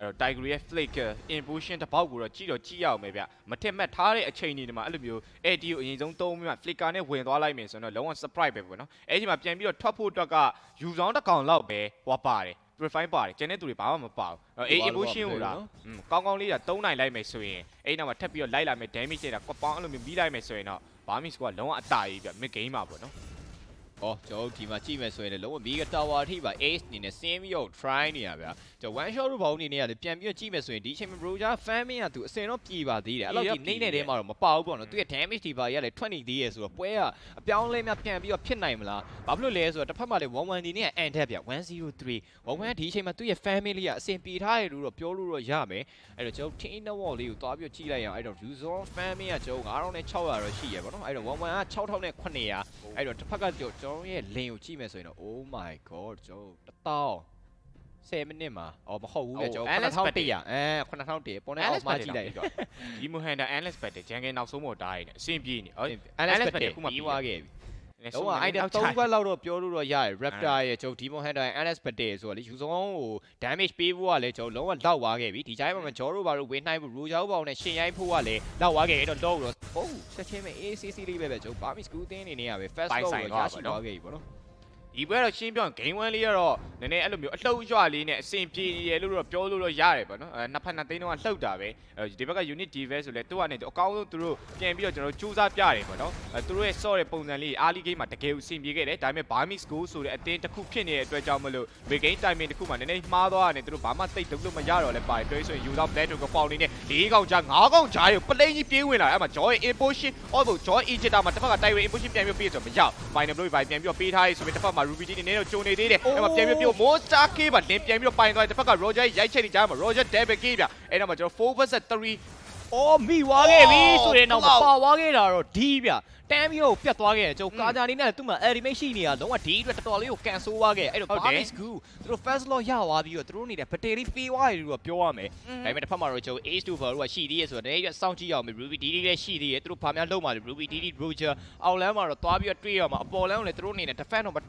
အဲ့တော့ Tiger ရဲ့ Flicker impulsion တစ်ပေါက်ကိုတော့ကြည့်တော့ကြည့်ရအောင်ပဲဗျမထက်မှတ်ထားတဲ့အချိန်တွေမှာအဲ့လိုမျိုး AD ကိုအရင်ဆုံးသုံးပြီးမှ Flicker နဲ့ဝင်သွားလိုက်မယ်ဆိုတော့လုံးဝ surprise ပဲပေါ့နော်အဲ့ဒီမှာပြန်ပြီးတော့ထွက်ဖို့အတွက်ကယူဆောင်တစ်ကောင်လောက်ပဲဟောပါတယ် profile ပါတယ်ကျန်တဲ့သူတွေဘာမှမပါဘူးအဲ့ emotion ကိုလားอืมကောင်းကောင်းလေးက3နိုင်လိုက်မယ်ဆိုရင်အဲ့နောက်မှာထပ်ပြီးတော့လိုက်လာမယ် damage တွေတာကွပေါင်းအဲ့လိုမျိုးပြီးလိုက်မယ်ဆိုရင်တော့ Barmis ကလုံးဝအတားကြီးဗျ mid game မှာပေါ့နော်။ အော်ကျွန်တော်တို့ဒီမှာကြည့်မယ်ဆိုရင်လည်းလုံးဝ Mega Tower အထိပါ Ace အနေနဲ့ sim ပြီးတော့ try နေရဗျာ။ကျွန်တော် one shot တို့ဘောင်းအနေနဲ့ကလည်းပြန်ပြီးတော့ကြည့်မယ်ဆိုရင်ဒီအချိန်မှာ Roger Famine ကသူအစင်တော့ပြေပါသေးတယ်။အဲ့လိုဒီနေနေတဲ့ထဲမှာတော့မပါဘူးပေါ့နော်။သူရဲ့ damage ဒီပါရလည်းထွက်နေသေးရဲ့ဆိုတော့ပွဲကအပြောင်းလဲများပြန်ပြီးတော့ဖြစ်နိုင်မလား။ဘာဖြစ်လို့လဲဆိုတော့တစ်ဖက်မှာလည်း11ဒီနေ့က end ဗျ103 11ဒီအချိန်မှာသူ့ရဲ့ family ကအစင်ပြေထားတယ်လို့တော့ပြောလို့တော့ရမယ်။အဲ့တော့ကျွန်တော် team network လေးကိုတွားပြီးကြည့်လိုက်ရအောင်အဲ့တော့ User Famine ကကျွန်တော်9600တော့ရှိရပါတော့။အဲ့တော့11က6900အဲ့တော့တစ်ဖက်ကကျွန်တော်ရဲ့ lane ကိုကြည့်မယ်ဆိုရင်တော့ oh my god ကျွန်တော်10မိနစ်မှာအော်မဟုတ်ဘူးလေကျွန်တော်9100အဲ9100ပေါ်နေအောင်မှားကြည့်လိုက်ဒီ Mohanda Analyst Battle ဂျန်ကင်နောက်ဆုံးပေါ်တားရနေအဆင်ပြေနေဟုတ် Alex ပတ်တယ်ခုမှပြီးသွားခဲ့ပြီ တော့ item 3ဘက်လောက်တော့ပြောလို့တော့ရတယ် Raptor ရဲ့ကျွန်တော် Demon Hunter ရဲ့ Alex ပတ်တယ်ဆိုတော့လေယူဆုံးကို damage ပေးဖို့ကလည်းကျွန်တော်လုံးဝလောက်သွားခဲ့ပြီဒီချိန်မှာကျွန်တော်တို့ဘာလို့ဝင်းနိုင်ဖို့ Roja ဘောင်နဲ့ရှင်ရိုင်းဖို့ကလည်းလောက်သွားခဲ့အဲ့တော့တော့ဟုတ်ဆက်ချင်းမဲ့ ACC လေးပဲပဲကျွန်တော် Barmy School တင်းနေနေရပဲ Fast Go ကိုရရှိသွားခဲ့ပြီပေါ့နော် ဒီပွဲတော့ရှင်းပြောရင် game 1လေးကတော့နည်းနည်းအဲ့လိုမျိုးအလှုပ်ရွလေးနဲ့အဆင်ပြေနေတယ်လို့တော့ပြောလို့တော့ရတယ်ပေါ့နော်အဲနှစ်ဖက်နှစ်သိန်းတော့လှုပ်တာပဲအဲဒီဘက်က unit device ဆိုလဲသူကနေအကောင်းဆုံးသူတို့ပြန်ပြီးတော့ကျွန်တော်စူးစမ်းပြတယ်ပေါ့နော်အဲသူတို့ရဲ့ sort ရဲ့ပုံစံလေးအားလီ game မှာတကယ်ကိုအဆင်ပြေခဲ့တယ်ဒါပေမဲ့ Barmis Go ဆိုတဲ့အတင်းတစ်ခုဖြစ်နေတဲ့အတွက်ကြောင့်မလို့ big game timing တစ်ခုမှာနည်းနည်းမှားသွားတယ်သူတို့ဘာမှသိပ်လုပ်လို့မရတော့လဲပါတယ်တွဲဆိုရင် user black တို့ကပေါင်နေနဲ့၄កောင်ကြား၅កောင်ကြားကိုပလိန်ကြီးပြေးဝင်လာအဲ့မှာ joy impulsion also joy ejector မှာတစ်ဖက်က type impulsion ပြန်ပြီးပြေးဆိုမရ final blow ပြန်ပြီးပေးထားရေးဆိုပြီးတစ်ဖက်မှာ ruby နေနေတော့ဂျုံနေသေးတယ်အဲ့မှာပြန်ပြီးပြို monster k ပါလင်းပြန်ပြီးပိုင်သွားတယ်တစ်ဖက်က roger ရိုက်ချက်နေကြမှာ roger double k ဗျအဲ့တော့မှကျွန်တော်4 vs 3 အော်မိသွားခဲ့ပြီဆိုရင်တော့မပါသွားခဲ့တာတော့ဒီဗျတမ်းပြီးတော့ပြတ်သွားခဲ့တယ်ကျွန်တော်ကာဂျာနေနဲ့သူ့မှာ animate ရှိနေတာလုံးဝဒီအတွက်တော်တော်လေးကိုကန်ဆိုးသွားခဲ့အဲ့တော့ Barbies Goo သူတို့ first law ရသွားပြီးတော့သူတို့နေတဲ့ battery ဖေးသွားတယ်လို့ပြောရမယ်ဒါပေမဲ့တစ်ဖက်မှာတော့ကျွန်တော် Ace 2 Bar တို့ကရှိသေးရဲ့ဆိုတော့တကယ်စောင့်ကြည့်ရအောင် Ruby DD လည်းရှိသေးရဲ့သူတို့ဘာများလုံးပါလဲ Ruby DD Roger အောက်လမ်းမှာတော့သွားပြီးတော့တွေ့ရမှာအပေါ်လမ်းကိုလည်းသူတို့အနေနဲ့ defend တော့မ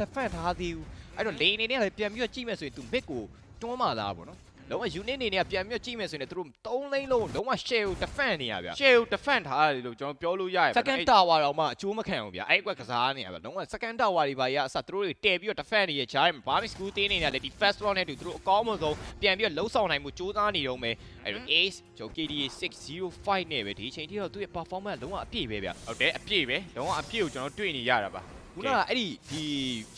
defend ထားသေးဘူးအဲ့တော့ lane အနေနဲ့လည်းပြန်ပြီးတော့ကြည့်မယ်ဆိုရင်သူ mid ကိုတွန်းမှလာပါတော့ လုံးဝ unit အနေနဲ့ပြန်ပြီးကြည့်မယ်ဆိုရင်သူတို့3 lane လုံးလုံးဝ share ကို defend နေရဗျ share ကို defend ထားရတယ်လို့ကျွန်တော်ပြောလို့ရတယ် second tower တော့မှအကျိုးမခံဘူးဗျအဲ့ကွက်ကစားနေရဗျလုံးဝ second tower တွေပါရအစသူတို့တွေတဲပြီးတော့ defend နေရချားဘာမစ်ကူတင်းနေတယ်ဒီ first round နဲ့တူသူတို့အကောင်းဆုံးပြန်ပြီးတော့လှုပ်ဆောင်နိုင်မှုစူးစမ်းနေတော့မယ်အဲ့တော့ ace ကျွန်တော် KDA 605နဲ့ပဲဒီအချိန်ထိတော့သူ့ရဲ့ performance လုံးဝအပြည့်ပဲဗျဟုတ်တယ်အပြည့်ပဲလုံးဝအပြည့်ကိုကျွန်တော်တွေ့နေရတာပါခုနကအဲ့ဒီဒီ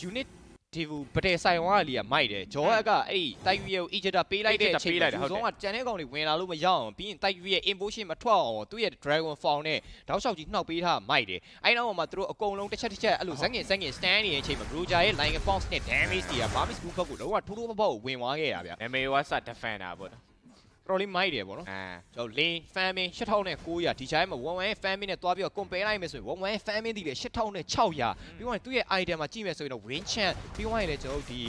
unit ဒီဘူးပတဲဆိုင်ဝါလီကမိုက်တယ်ဂျော်ကအဲ့ဒီတိုက်ယူရဲ့ Ejector ပေးလိုက်တဲ့အချိန်မှာသူဆုံးကကြံတဲ့ကောင်တွေဝင်လာလို့မရအောင်ပြီးရင်တိုက်ယူရဲ့ invocation မထွက်အောင်သူ့ရဲ့ Dragon Fall နဲ့တောက်လျှောက်ကြီးနှောက်ပေးထားမိုက်တယ်အဲ့နောက်မှာသူတို့အကုန်လုံးတစ်ချက်တစ်ချက်အဲ့လိုဇက်ငင်ဇက်ငင် stand နေတဲ့အချိန်မှာ Roger ရဲ့ line bounce နဲ့ damage တွေက Barmis Group ဘက်ကိုတော့ထိုးထိုးပေါက်ပေါက်ဝင်သွားခဲ့တာဗျနာမည်ဝါစ defender ပေါ့နော် တော်လေးမိုက်တယ်ပေါ့နော်အဲကျွန်တော်လင်း fan min 8900ဒီချိုင်းမှာ11 fan min နဲ့တွားပြီးတော့ compare လိုက်မယ်ဆိုရင်11 fan min တည်တယ်8600ပြီးတော့သူ့ရဲ့ item မှာကြည့်မယ်ဆိုရင်တော့ win chance ပြီးတော့ရင်လည်းကျွန်တော်ဒီ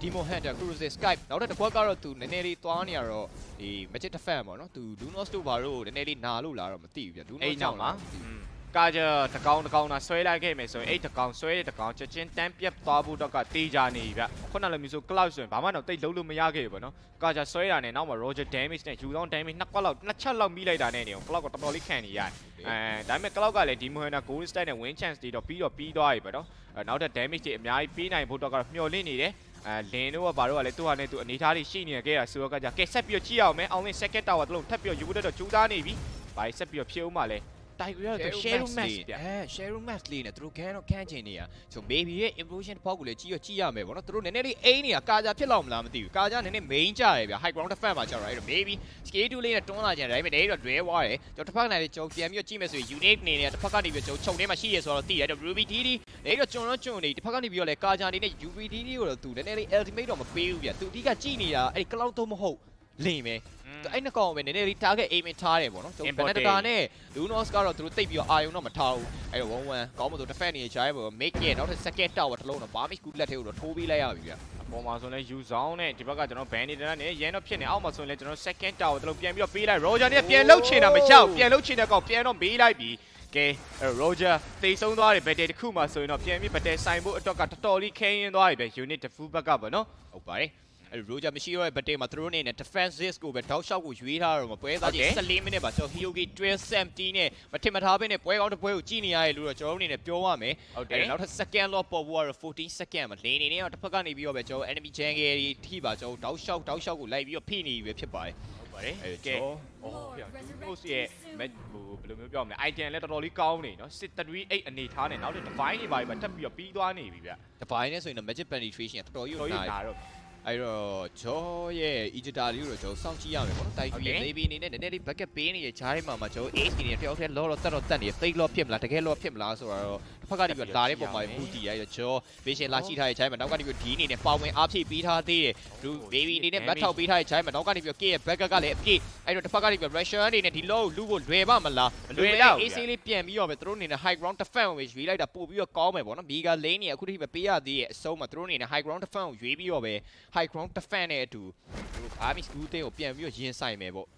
demo hunter cruiser skype နောက်တစ်ခွက်ကတော့သူနည်းနည်းလေးတွားနေရတော့ဒီ magic defense ပေါ့နော်သူ lunos တို့ဘာလို့နည်းနည်းလေးနာလို့လာတော့မသိဘူးဗျ lunos အဲ့နောက်မှာမသိဘူး ကာကြတကောင်တကောင်သာဆွဲလိုက်ခဲ့မယ်ဆိုရင်အဲ့တကောင်ဆွဲတဲ့တကောင်ချက်ချင်းတန်းပြတ်သွားဖို့တော့ကတေးကြနေပြီဗျခုနလိုမျိုးဆို cloud ဆိုရင်ဘာမှတော့တိတ်လုံးလို့မရခဲ့ဘူးပေါ့နော်ကာကြဆွဲတာနဲ့နောက်မှာ Roger damage နဲ့ယူဆောင် damage နှစ်ကွက်လောက်နှစ်ချက်လောက်မိလိုက်တာနဲ့နေ cloud ကတော်တော်လေးခံနေရတယ်အဲဒါပေမဲ့ cloud ကလည်းဒီ Mohana gold style နဲ့ win chance တွေတော့ပြီးတော့ပြီးသွားပြီပေါ့နော်အဲနောက်ထပ် damage တွေအများကြီးပေးနိုင်ဖို့တော့ကတော့မျှော်လင့်နေတယ်အဲလင်းတို့ကဘာတို့ကလည်းသူ့ဟာနဲ့သူအနေထားတွေရှိနေခဲ့တာဆိုတော့ကကြကဲဆက်ပြီးတော့ကြည့်အောင်မယ်အောင်လင်း second tower တလုံးထပ်ပြီးတော့ယူဖို့တော့ကြိုးစားနေပြီဘာဆက်ပြီးတော့ဖြိုးမှလဲ တိုင်ဂရီကတော့ share match ပြအဲ share match လေးနဲ့သူတို့ကန်တော့ခန်းချင်နေရဆို maybe ရဲ့ implosion တစ်ပေါက်ကိုလည်းကြည့်ရကြည့်ရမယ်ပေါ့နော်သူတို့နည်းနည်းလေးအိန်းနေတာကာကြဖြစ်လောက်မလားမသိဘူးကာကြနည်းနည်း main ကြတယ်ဗျ high ground defense မှာကြောက်ရအဲ့တော့ maybe scale 2လေးနဲ့တွန်းလာကြတယ်ဒါပေမဲ့ဒါတော့ dray ဝါတယ်ကျွန်တော်တစ်ဖက်ကနေကျွန်တော်ပြန်ပြီးကြည့်မယ်ဆိုရင် unit နေနေတစ်ဖက်ကနေပြီးကျွန်တော်ခြုံထဲမှာရှိရဆိုတော့သိရတယ် ruby dd ဒါတော့ကျွန်တော်ကျွန်တော်နေတစ်ဖက်ကနေပြီးတော့လေကာကြနေနဲ့ uv dd ကိုတော့သူနည်းနည်းလေး ultimate တော့မပေးဘူးဗျသူအဓိကကြည့်နေတာအဲ့ cloud တော့မဟုတ်လင်ပဲ အဲ့နှစ်ကောင်ပဲနည်းနည်းလေး target aim ထားတယ်ပေါ့နော်ကျွန်တော်ဘယ်နဲ့တာနဲ့ Lunos ကတော့သူတို့တိတ်ပြီးတော့အာယုံတော့မထားဘူးအဲ့တော့11ကောင်းမလို့ defend နေချားရဲ့ပေါ့ make ရဲ့နောက်ထပ် second tower တစ်လုံးတော့ Barmish ကူလက်ထဲကိုတော့ထိုးပေးလိုက်ရပြီဗျအပေါ်မှာဆိုရင်ယူဆောင်နဲ့ဒီဘက်ကကျွန်တော် ban နေတာနဲ့ရန်တော့ဖြစ်နေအောက်မှာဆိုရင်လည်းကျွန်တော် second tower တလုံးပြန်ပြီးတော့ပေးလိုက် Roger နဲ့ပြန်လှုပ်ချင်တာမရောက်ပြန်လှုပ်ချင်တဲ့ကောင်ပြန်တော့မေးလိုက်ပြီကဲ Roger တေဆုံးသွားတယ် battle တစ်ခုမှဆိုရင်တော့ပြန်ပြီး battle ဆိုင်ဖို့အတွက်ကတော်တော်လေးခင်းရင်သွားပြီပဲ unit တစ်ဖူးဘက်ကပေါ့နော်ဟုတ်ပါတယ်အဲ့ Roger မရှိတော့တဲ့ battle မှာသူတို့အနေနဲ့ defensive ကိုပဲတောက်လျှောက်ကိုရွေးထားတော့မပွဲသားကြီး14မိနစ်ပါကျွန်တော် Hyogi 1270နဲ့မထင်မထားဘဲနဲ့ပွဲကောင်းတစ်ပွဲကိုကြည့်နေရတယ်လို့တော့ကျွန်တော်တို့အနေနဲ့ပြောရမယ်ဟုတ်တယ်အဲ့နောက်ထပ် second lot ပေါ်ဖို့ကတော့14 second မှာလင်းနေနေတော့တစ်ဖက်ကနေပြီးတော့ပဲကျွန်တော် enemy jungle တွေထိပါကျွန်တော်တောက်လျှောက်တောက်လျှောက်ကိုလိုက်ပြီးတော့ဖိနေပြီပဲဖြစ်ပါတယ်ဟုတ်ပါတယ်အဲ့ကဲကျွန်တော်အော်ပြော Dunos ရဲ့ match ဟိုဘယ်လိုမျိုးပြောမလဲ item လည်းတော်တော်လေးကောင်းနေနော်638အနေထားနဲ့နောက်ထပ် divine တွေပါပဲတက်ပြီးတော့ပြီးသွားနေပြီဗျဒီပိုင်းနဲ့ဆိုရင်တော့ magic penetration ကတော်တော်ကြီးတော်ကိုကြီးနားလာတော့ အဲ့တော့ဂျောရဲ့ Ejita လေးကိုတော့ကျွန်တော်စောင့်ကြည့်ရမယ်ပေါ့နော်တိုက်ဟုတ်ပြီးတယ် maybe အနေနဲ့နည်းနည်းလေး backup ပေးနေတဲ့ဂျားထဲမှာမှာကျွန်တော် ace အနေနဲ့တယောက်တည်း law တော့တက်တော့တက်နေ fake law ဖြစ်မလားတကယ် law ဖြစ်မလားဆိုတော့တစ်ဖက်ကနေပြီးလာတဲ့ပုံမှာပူတီရိုက်တော့ဂျော vision လာရှိထားတဲ့ဂျားမှာနောက်ကနေပြီးဒီအနေနဲ့ပါဝင်အားဖြည့်ပေးထားသေးတယ်သူ baby အနေနဲ့ back ထောက်ပေးထားတဲ့ဂျားမှာနောက်ကနေပြီး K ရဲ့ backup ကလည်းအပြည့်အဲ့တော့တစ်ဖက်ကနေပြီး Russia အနေနဲ့ဒီ law ကိုလူဖို့လွယ်ပါမလားမလွယ်တော့ ace လေးပြန်ပြီးတော့ပဲသူတို့အနေနဲ့ high ground defense ကိုရွေးလိုက်တာပို့ပြီးတော့ကောင်းမယ်ပေါ့နော် mega lane နေအခုထိပဲပေးရသေးရဲ့အဆုံးမှာသူတို့အနေနဲ့ high ground defense ကိုရွေးပြီးတော့ပဲ high ground defense နဲ့အတူအာမီစကူးတင်းကိုပြန်ပြီးတော့ရင်ဆိုင်မယ်ပေါ့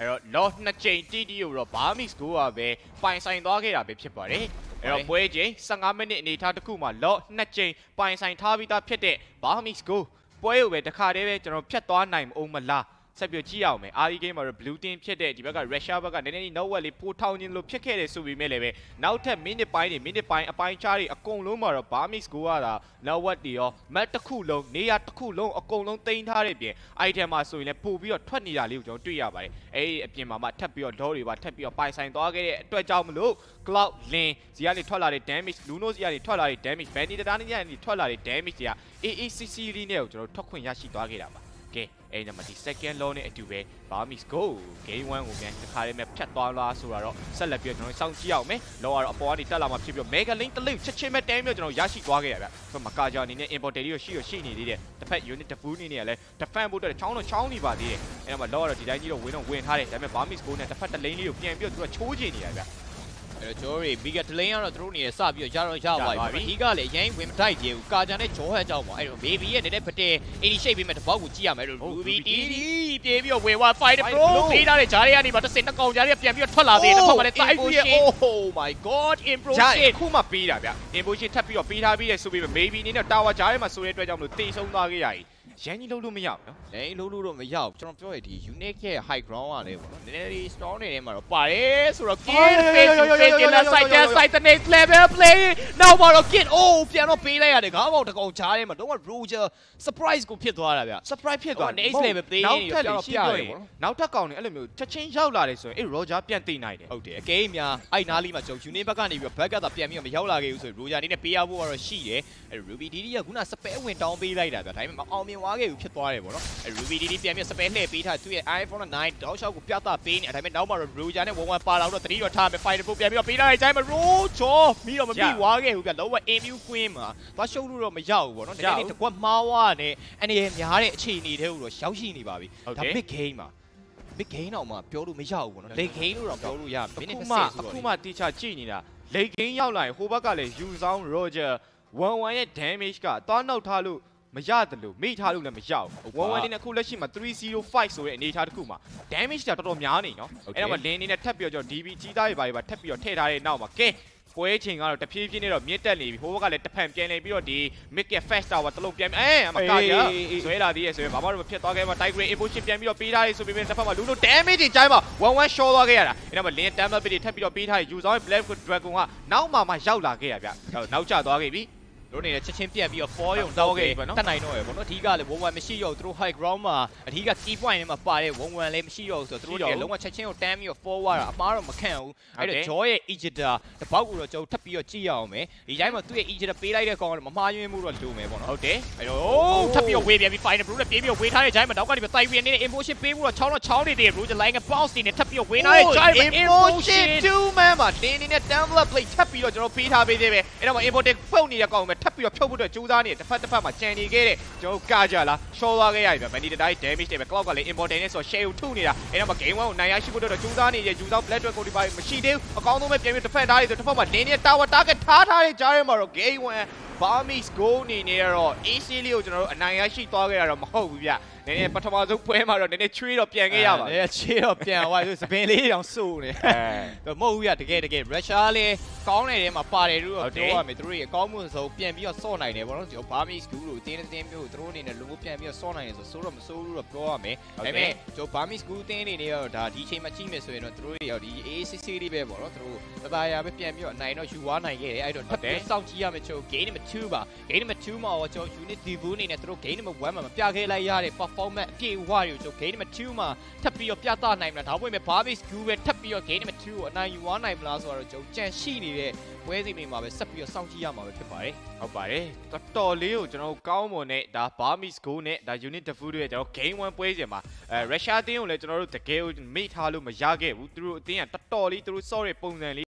အဲ့တော့ loss နှစ်ချိန်တီတီကိုတော့ Barmix ကိုကပဲပိုင်ဆိုင်သွားခဲ့တာပဲဖြစ်ပါတယ်အဲ့တော့ပွဲချိန်15မိနစ်အနေထားတစ်ခုမှာ loss နှစ်ချိန်ပိုင်ဆိုင်ထားပြီးသားဖြစ်တဲ့ Barmix ကိုပွဲကိုပဲတစ်ခါတည်းပဲကျွန်တော်ဖြတ်သွားနိုင်အောင်မလား ဆက်ပြီးကြည့်အောင်မယ် RE game မှာတော့ blue team ဖြစ်တဲ့ဒီဘက်က Russia ဘက်ကနည်းနည်းလေး no wet လေးပိုထောင်ခြင်းလို့ဖြစ်ခဲ့တယ်ဆိုပေမဲ့လည်းပဲနောက်ထပ် minute ပိုင်းတွေ minute ပိုင်းအပိုင်းခြားတွေအကုန်လုံးမှာတော့ Barmix ကိုကတာ no wet တွေရော map တစ်ခုလုံးနေရာတစ်ခုလုံးအကုန်လုံးတင်ထားတဲ့ပြင် item မှာဆိုရင်လည်းပို့ပြီးတော့ထွက်နေတာလေးကိုကျွန်တော်တွေ့ရပါတယ်အဲ့ဒီအပြင်မှာမှထပ်ပြီးတော့ law တွေပါထပ်ပြီးတော့ပိုင်ဆိုင်သွားခဲ့တဲ့အတွက်ကြောင့်မလို့ cloud lin စီကနေထွက်လာတဲ့ damage luno စီကနေထွက်လာတဲ့ damage vanity တာနေကနေထွက်လာတဲ့ damage တွေက AACC လေးနဲ့ကိုကျွန်တော်ထွက်ခွင့်ရရှိသွားခဲ့တာပါ ကဲအဲ့ဒီမှာဒီ second law နဲ့အတူပဲ Barmis go game 1ကိုပြန်တစ်ခါလေးမဲ့ဖြတ်သွားလားဆိုတာတော့ဆက်လက်ပြီးတော့ကျွန်တော်စောင့်ကြည့်အောင်မယ် law ကတော့အပေါ်ကနေတက်လာမှဖြစ်ပြီးတော့ mega link တစ်လေးချက်ချင်းမဲ့ damage ကျွန်တော်ရရှိသွားခဲ့ရဗျဘက်မှာကာဂျာအနေနဲ့ importer တွေရှိရရှိနေသေးတယ်တစ်ဖက် unit တဖူးနေနေရလဲ defend ဖို့အတွက်ချောင်းတော့ချောင်းနေပါသေးတယ်အဲ့တော့ law ကတော့ဒီတိုင်းကြီးတော့ဝင်တော့ဝင်ထားတယ်ဒါပေမဲ့ Barmis go နဲ့တစ်ဖက်တစ် lane လေးကိုပြန်ပြီးတော့သူကချိုးချင်နေရဗျ အဲ့တော့ကျွန်တော်တို့ bigger delay ကတော့သူတို့အနေနဲ့စပြီးတော့ရတော့ရပါရပါပြီပြီအဓိကလည်းအရင်ဝင်မတိုက်သေးဘူးကာဂျာနဲ့ဂျောဟက်ကြောင့်ပေါ့အဲ့တော့ baby ရဲ့နည်းနည်းပတဲ initiate ပေးမဲ့တပေါက်ကိုကြည့်ရမယ်လို့ဟုတ် ruby Ruby td TD ပြေးပြီးတော့ဝင်သွား fight Fight pro Pro ပေးထားတဲ့ဂျားတွေကနေမှတစ်စင်တစ်ကောင်ဂျားတွေကပြန်ပြီးတော့ထွက်လာသေးတယ်တစ်ဖက်ကလည်းတိုက်ပြီးရဲ့ oh my god ဂျာ improvement ခုမှပေးတာဗျ invoice ထပ်ပြီးတော့ပေးထားပြီးရဲ့ဆိုပြီး maybe အနေနဲ့ tower ဂျားထဲမှာဆိုတဲ့အတွက်ကြောင့်မလို့တိတ်ဆုံးသွားခဲ့ရည် ရန်ကြီးလုံးလို့မရဘူးနော်လိန်လို့လို့တော့မရဘူးကျွန်တော်ပြောရဒီ unique ရဲ့ high ground ကလည်းပေါ့နော်နည်းနည်းလေး strong နေထဲမှာတော့ပါတယ်ဆိုတော့ kid face to face ကလည်း side down side the next level play နောက်မှာတော့ kid oh ပြန်တော့ပေးလိုက်ရတယ်ငါးပေါက်တစ်ကောင်ချားထဲမှာတော့ Roger surprise ကိုဖြစ်သွားတာဗျ surprise ဖြစ်သွားဟို next level play နောက်နေထပ်ရောလေးရှိပြပြောရတယ်ရင်ပေါ့နော်နောက်ထပ်ကောင်နေအဲ့လိုမျိုးချက်ချင်းရောက်လာတယ်ဆိုရင်အဲ့ Roger ပြန်သိနိုင်တယ်ဟုတ်တယ်အကဲများအဲ့နားလေးမှာကျွန်တော် unit ဘက်ကနေပြီးတော့ back ကသာပြန်ပြီးတော့မရောက်လာခဲ့ဘူးဆိုရင် Roger အနေနဲ့ပေးရဖို့ကတော့ရှိတယ်အဲ့ Ruby DD ကခုန spare ဝင်တောင်းပေးလိုက်တာဗျဒါပေမဲ့မအောင်မြင်သွားခဲ့ဘူးဖြစ်သွားတယ်ပေါ့နော်အဲ့ Ruby DD ပြန်ပြီး spare လှည့်ပေးထားသူ့ရဲ့ iPhone 9တောက်လျှောက်ကိုပြသပေးနေဒါပေမဲ့နောက်မှာတော့ Roger နဲ့11ပါလာတော့တတိတော့ထားမယ် Fighter Pro ပြန်ပြီးတော့ပေးလိုက်တဲ့အချိန်မှာ Roger မိတော့မပြီးသွားခဲ့ဘူးဗျလုံးဝ MU Queen မှာသွားရှုပ်လို့တော့မရဘူးပေါ့နော်တကယ်လေးတကွက်မှားဝါနဲ့အနေရများတဲ့အခြေအနေတွေကိုတော့ရောက်ရှိနေပါပြီဒါ mid game မှာ mid game တော့မှပြောလို့မရဘူးပေါ့နော် late game လို့တော့ပြောလို့ရမိနစ်အခု20မှဆိုအခုတော့မှတီချာကြည့်နေတာလေဂိမ်းရောက်လာရင်ဟိုဘက်ကလည်းယူဆောင် Roger 11ရဲ့ damage ကသွားနောက်ထားလို့ မရတယ်လို့မိထားလို့လည်းမရဘူး11နေနဲ့အခုလက်ရှိမှာ305ဆိုတဲ့အနေအထားတစ်ခုမှာ damage ကတော်တော်များနေနော်အဲ့တော့မှ lane နေနဲ့ထပ်ပြီးတော့ကျွန်တော် DB ကြီးသားတွေပါတွေပါထပ်ပြီးတော့ထည့်ထားတဲ့နောက်မှာကဲပွဲချိန်ကတော့တဖြည်းဖြည်းနဲ့တော့မြင့်တက်နေပြီဟိုဘက်ကလည်းတစ်ဖန်ပြန်နေပြီးတော့ဒီ mid ရဲ့ fast tower တစ်လုံးပြန်အဲအမကကြဆွဲလာသေးရဲ့ဆိုရင်ဘာမှတော့မဖြစ်သွားခဲ့မှာ tiger evolution ပြန်ပြီးတော့ပေးထားရေးဆိုပြီးတစ်ဖက်မှာလူလို့ damage တွေကြိုင်းမှာ11 short သွားခဲ့ရတာအဲ့တော့မှ lane damage တွေထပ်ပြီးတော့ပေးထားရေးယူဆောင်ရဲ့ black dragon ကနောက်မှမှရောက်လာခဲ့ရဗျနောက်ကျသွားခဲ့ပြီ တို့နေနဲ့ချက်ချင်းပြက်ပြီးတော့4ရုံတောက်ခဲ့တတ်နိုင်တော့ရပေါ့နော်အဓိကလည်း1 1မရှိတော့သူတို့ high ground မှာအဓိက key point ထဲမှာပါတဲ့1 1လည်းမရှိတော့ဆိုတော့သူတို့လည်းလုံးဝချက်ချင်းကိုတန်းပြီးတော့ forward တာအမားတော့မခံဘူးအဲ့တော့ jaw ရဲ့ Ejector တပေါက်ကိုတော့ကျွန်တော်ထပ်ပြီးတော့ကြည့်ရအောင်မယ်ဒီတိုင်းမှာသူ့ရဲ့ Ejector ပေးလိုက်တဲ့ကောင်ကမမှားယွင်းမှုတော့လိုမယ်ပေါ့နော်ဟုတ်တယ်အဲ့တော့ထပ်ပြီးတော့ဝေးပြန်ပြီး final blue နဲ့ပြေးပြီးတော့ဝေးထားတဲ့ giant မှာတော့ကနေပြီး Tyrene နဲ့ emotion ပေးပြီးတော့ချောင်းတော့ချောင်းနေတယ် blue line က bounce နေထပ်ပြီးတော့ဝေးထားတဲ့ giant မှာ emotion 2 man မှာတင်းနေနဲ့ download play ထပ်ပြီးတော့ကျွန်တော်ပေးထားပေးသေးပဲအဲ့တော့မှ important ဖုတ်နေတဲ့ကောင်ပဲထပ်ပြီးတော့ဖြုတ်ဖို့အတွက်ကြိုးစားနေတစ်ဖက်တစ်ဖက်မှာကြံနေခဲ့တဲ့ကျွန်တော်ကကြလားရှော့သွားခဲ့ရပြီဗျမန်ဒီတိုင်း damage တွေပဲ cloud ကလည်း important နဲ့ဆို share ကိုထုနေတာအဲ့တော့မှ game 1ကိုနိုင်ရရှိဖို့အတွက်ကြိုးစားနေတဲ့ယူဆောင် black dragon ကိုဒီပါမရှိသေးဘူးအကောင်းဆုံးပဲပြန်ပြီးတစ်ဖက်ထားရဆိုတစ်ဖက်မှာ lane နဲ့ tower target ထားထားတဲ့ကြားထဲမှာတော့ game 1 Barmis goal အနေနဲ့ကတော့ AC လေးကိုကျွန်တော်တို့အနိုင်ရရှိသွားခဲ့ရတော့မဟုတ်ဘူးဗျနည်းနည်းပထမဆုံးပွဲမှာတော့နည်းနည်းချွေးတော့ပြန်ခဲ့ရပါတယ်ချေတော့ပြန်သွားပြီစပင်လေးတောင်စိုးနေအဲမဟုတ်ဘူးရတကယ်တကယ် Russia လေးကောင်းတဲ့ထဲမှာပါတယ်လို့တော့ပြောရမယ်သူတို့ရဲ့အကောင်းမှုဆုံးပြန်ပြီးတော့စော့နိုင်တယ်ဗောနော်ကျွန်တော် Burmese School လို့အတင်းအတင်းမျိုးသူတို့အနေနဲ့လုံးဝပြန်ပြီးတော့စော့နိုင်တယ်ဆိုဆိုတော့မဆိုးဘူးလို့ပြောရမယ်ဒါပေမဲ့ကျွန်တော် Burmese School တင်းနေနေတော့ဒါဒီချိန်မှာကြည့်မယ်ဆိုရင်တော့သူတို့ရဲ့ဒီ ACC လေးပဲဗောနော်သူတို့တသားရပဲပြန်ပြီးတော့အနိုင်တော့ယူသွားနိုင်ခဲ့တယ်အဲ့တော့ထပ်ပြီးစောင့်ကြည့်ရမယ်ကျွန်တော် game number 2ပါ game number 2မှာတော့ကျွန်တော် unit debut အနေနဲ့သူတို့ game number 1မှာမပြခဲ့လိုက်ရတဲ့ performance အပြည့်အဝတွေကိုကျွန်တော် game number 2မှာထပ်ပြီးတော့ပြသနိုင်မလားဒါမှမဟုတ် Barmese School ပဲထပ်ပြီးတော့ game number 2ကိုအနိုင်ယူသွားနိုင်မလားဆိုတော့ကျွန်တော်ကြံရှိနေတဲ့ပွဲစဉ်တွေမှာပဲဆက်ပြီးတော့စောင့်ကြည့်ရမှာပဲဖြစ်ပါတယ်ဟုတ်ပါတယ်တော်တော်လေးကိုကျွန်တော်တို့ကောင်းမွန်တဲ့ဒါ Barmis Go နဲ့ဒါ Unit Defu တို့ရဲ့ကျွန်တော် Game 1ပွဲစဉ်မှာအဲ Russia အသင်းကိုလည်းကျွန်တော်တို့တကယ်ကိုမိထားလို့မရခဲ့ဘူးသူတို့အသင်းကတော်တော်လေးသူတို့ sorry ပုံစံလေး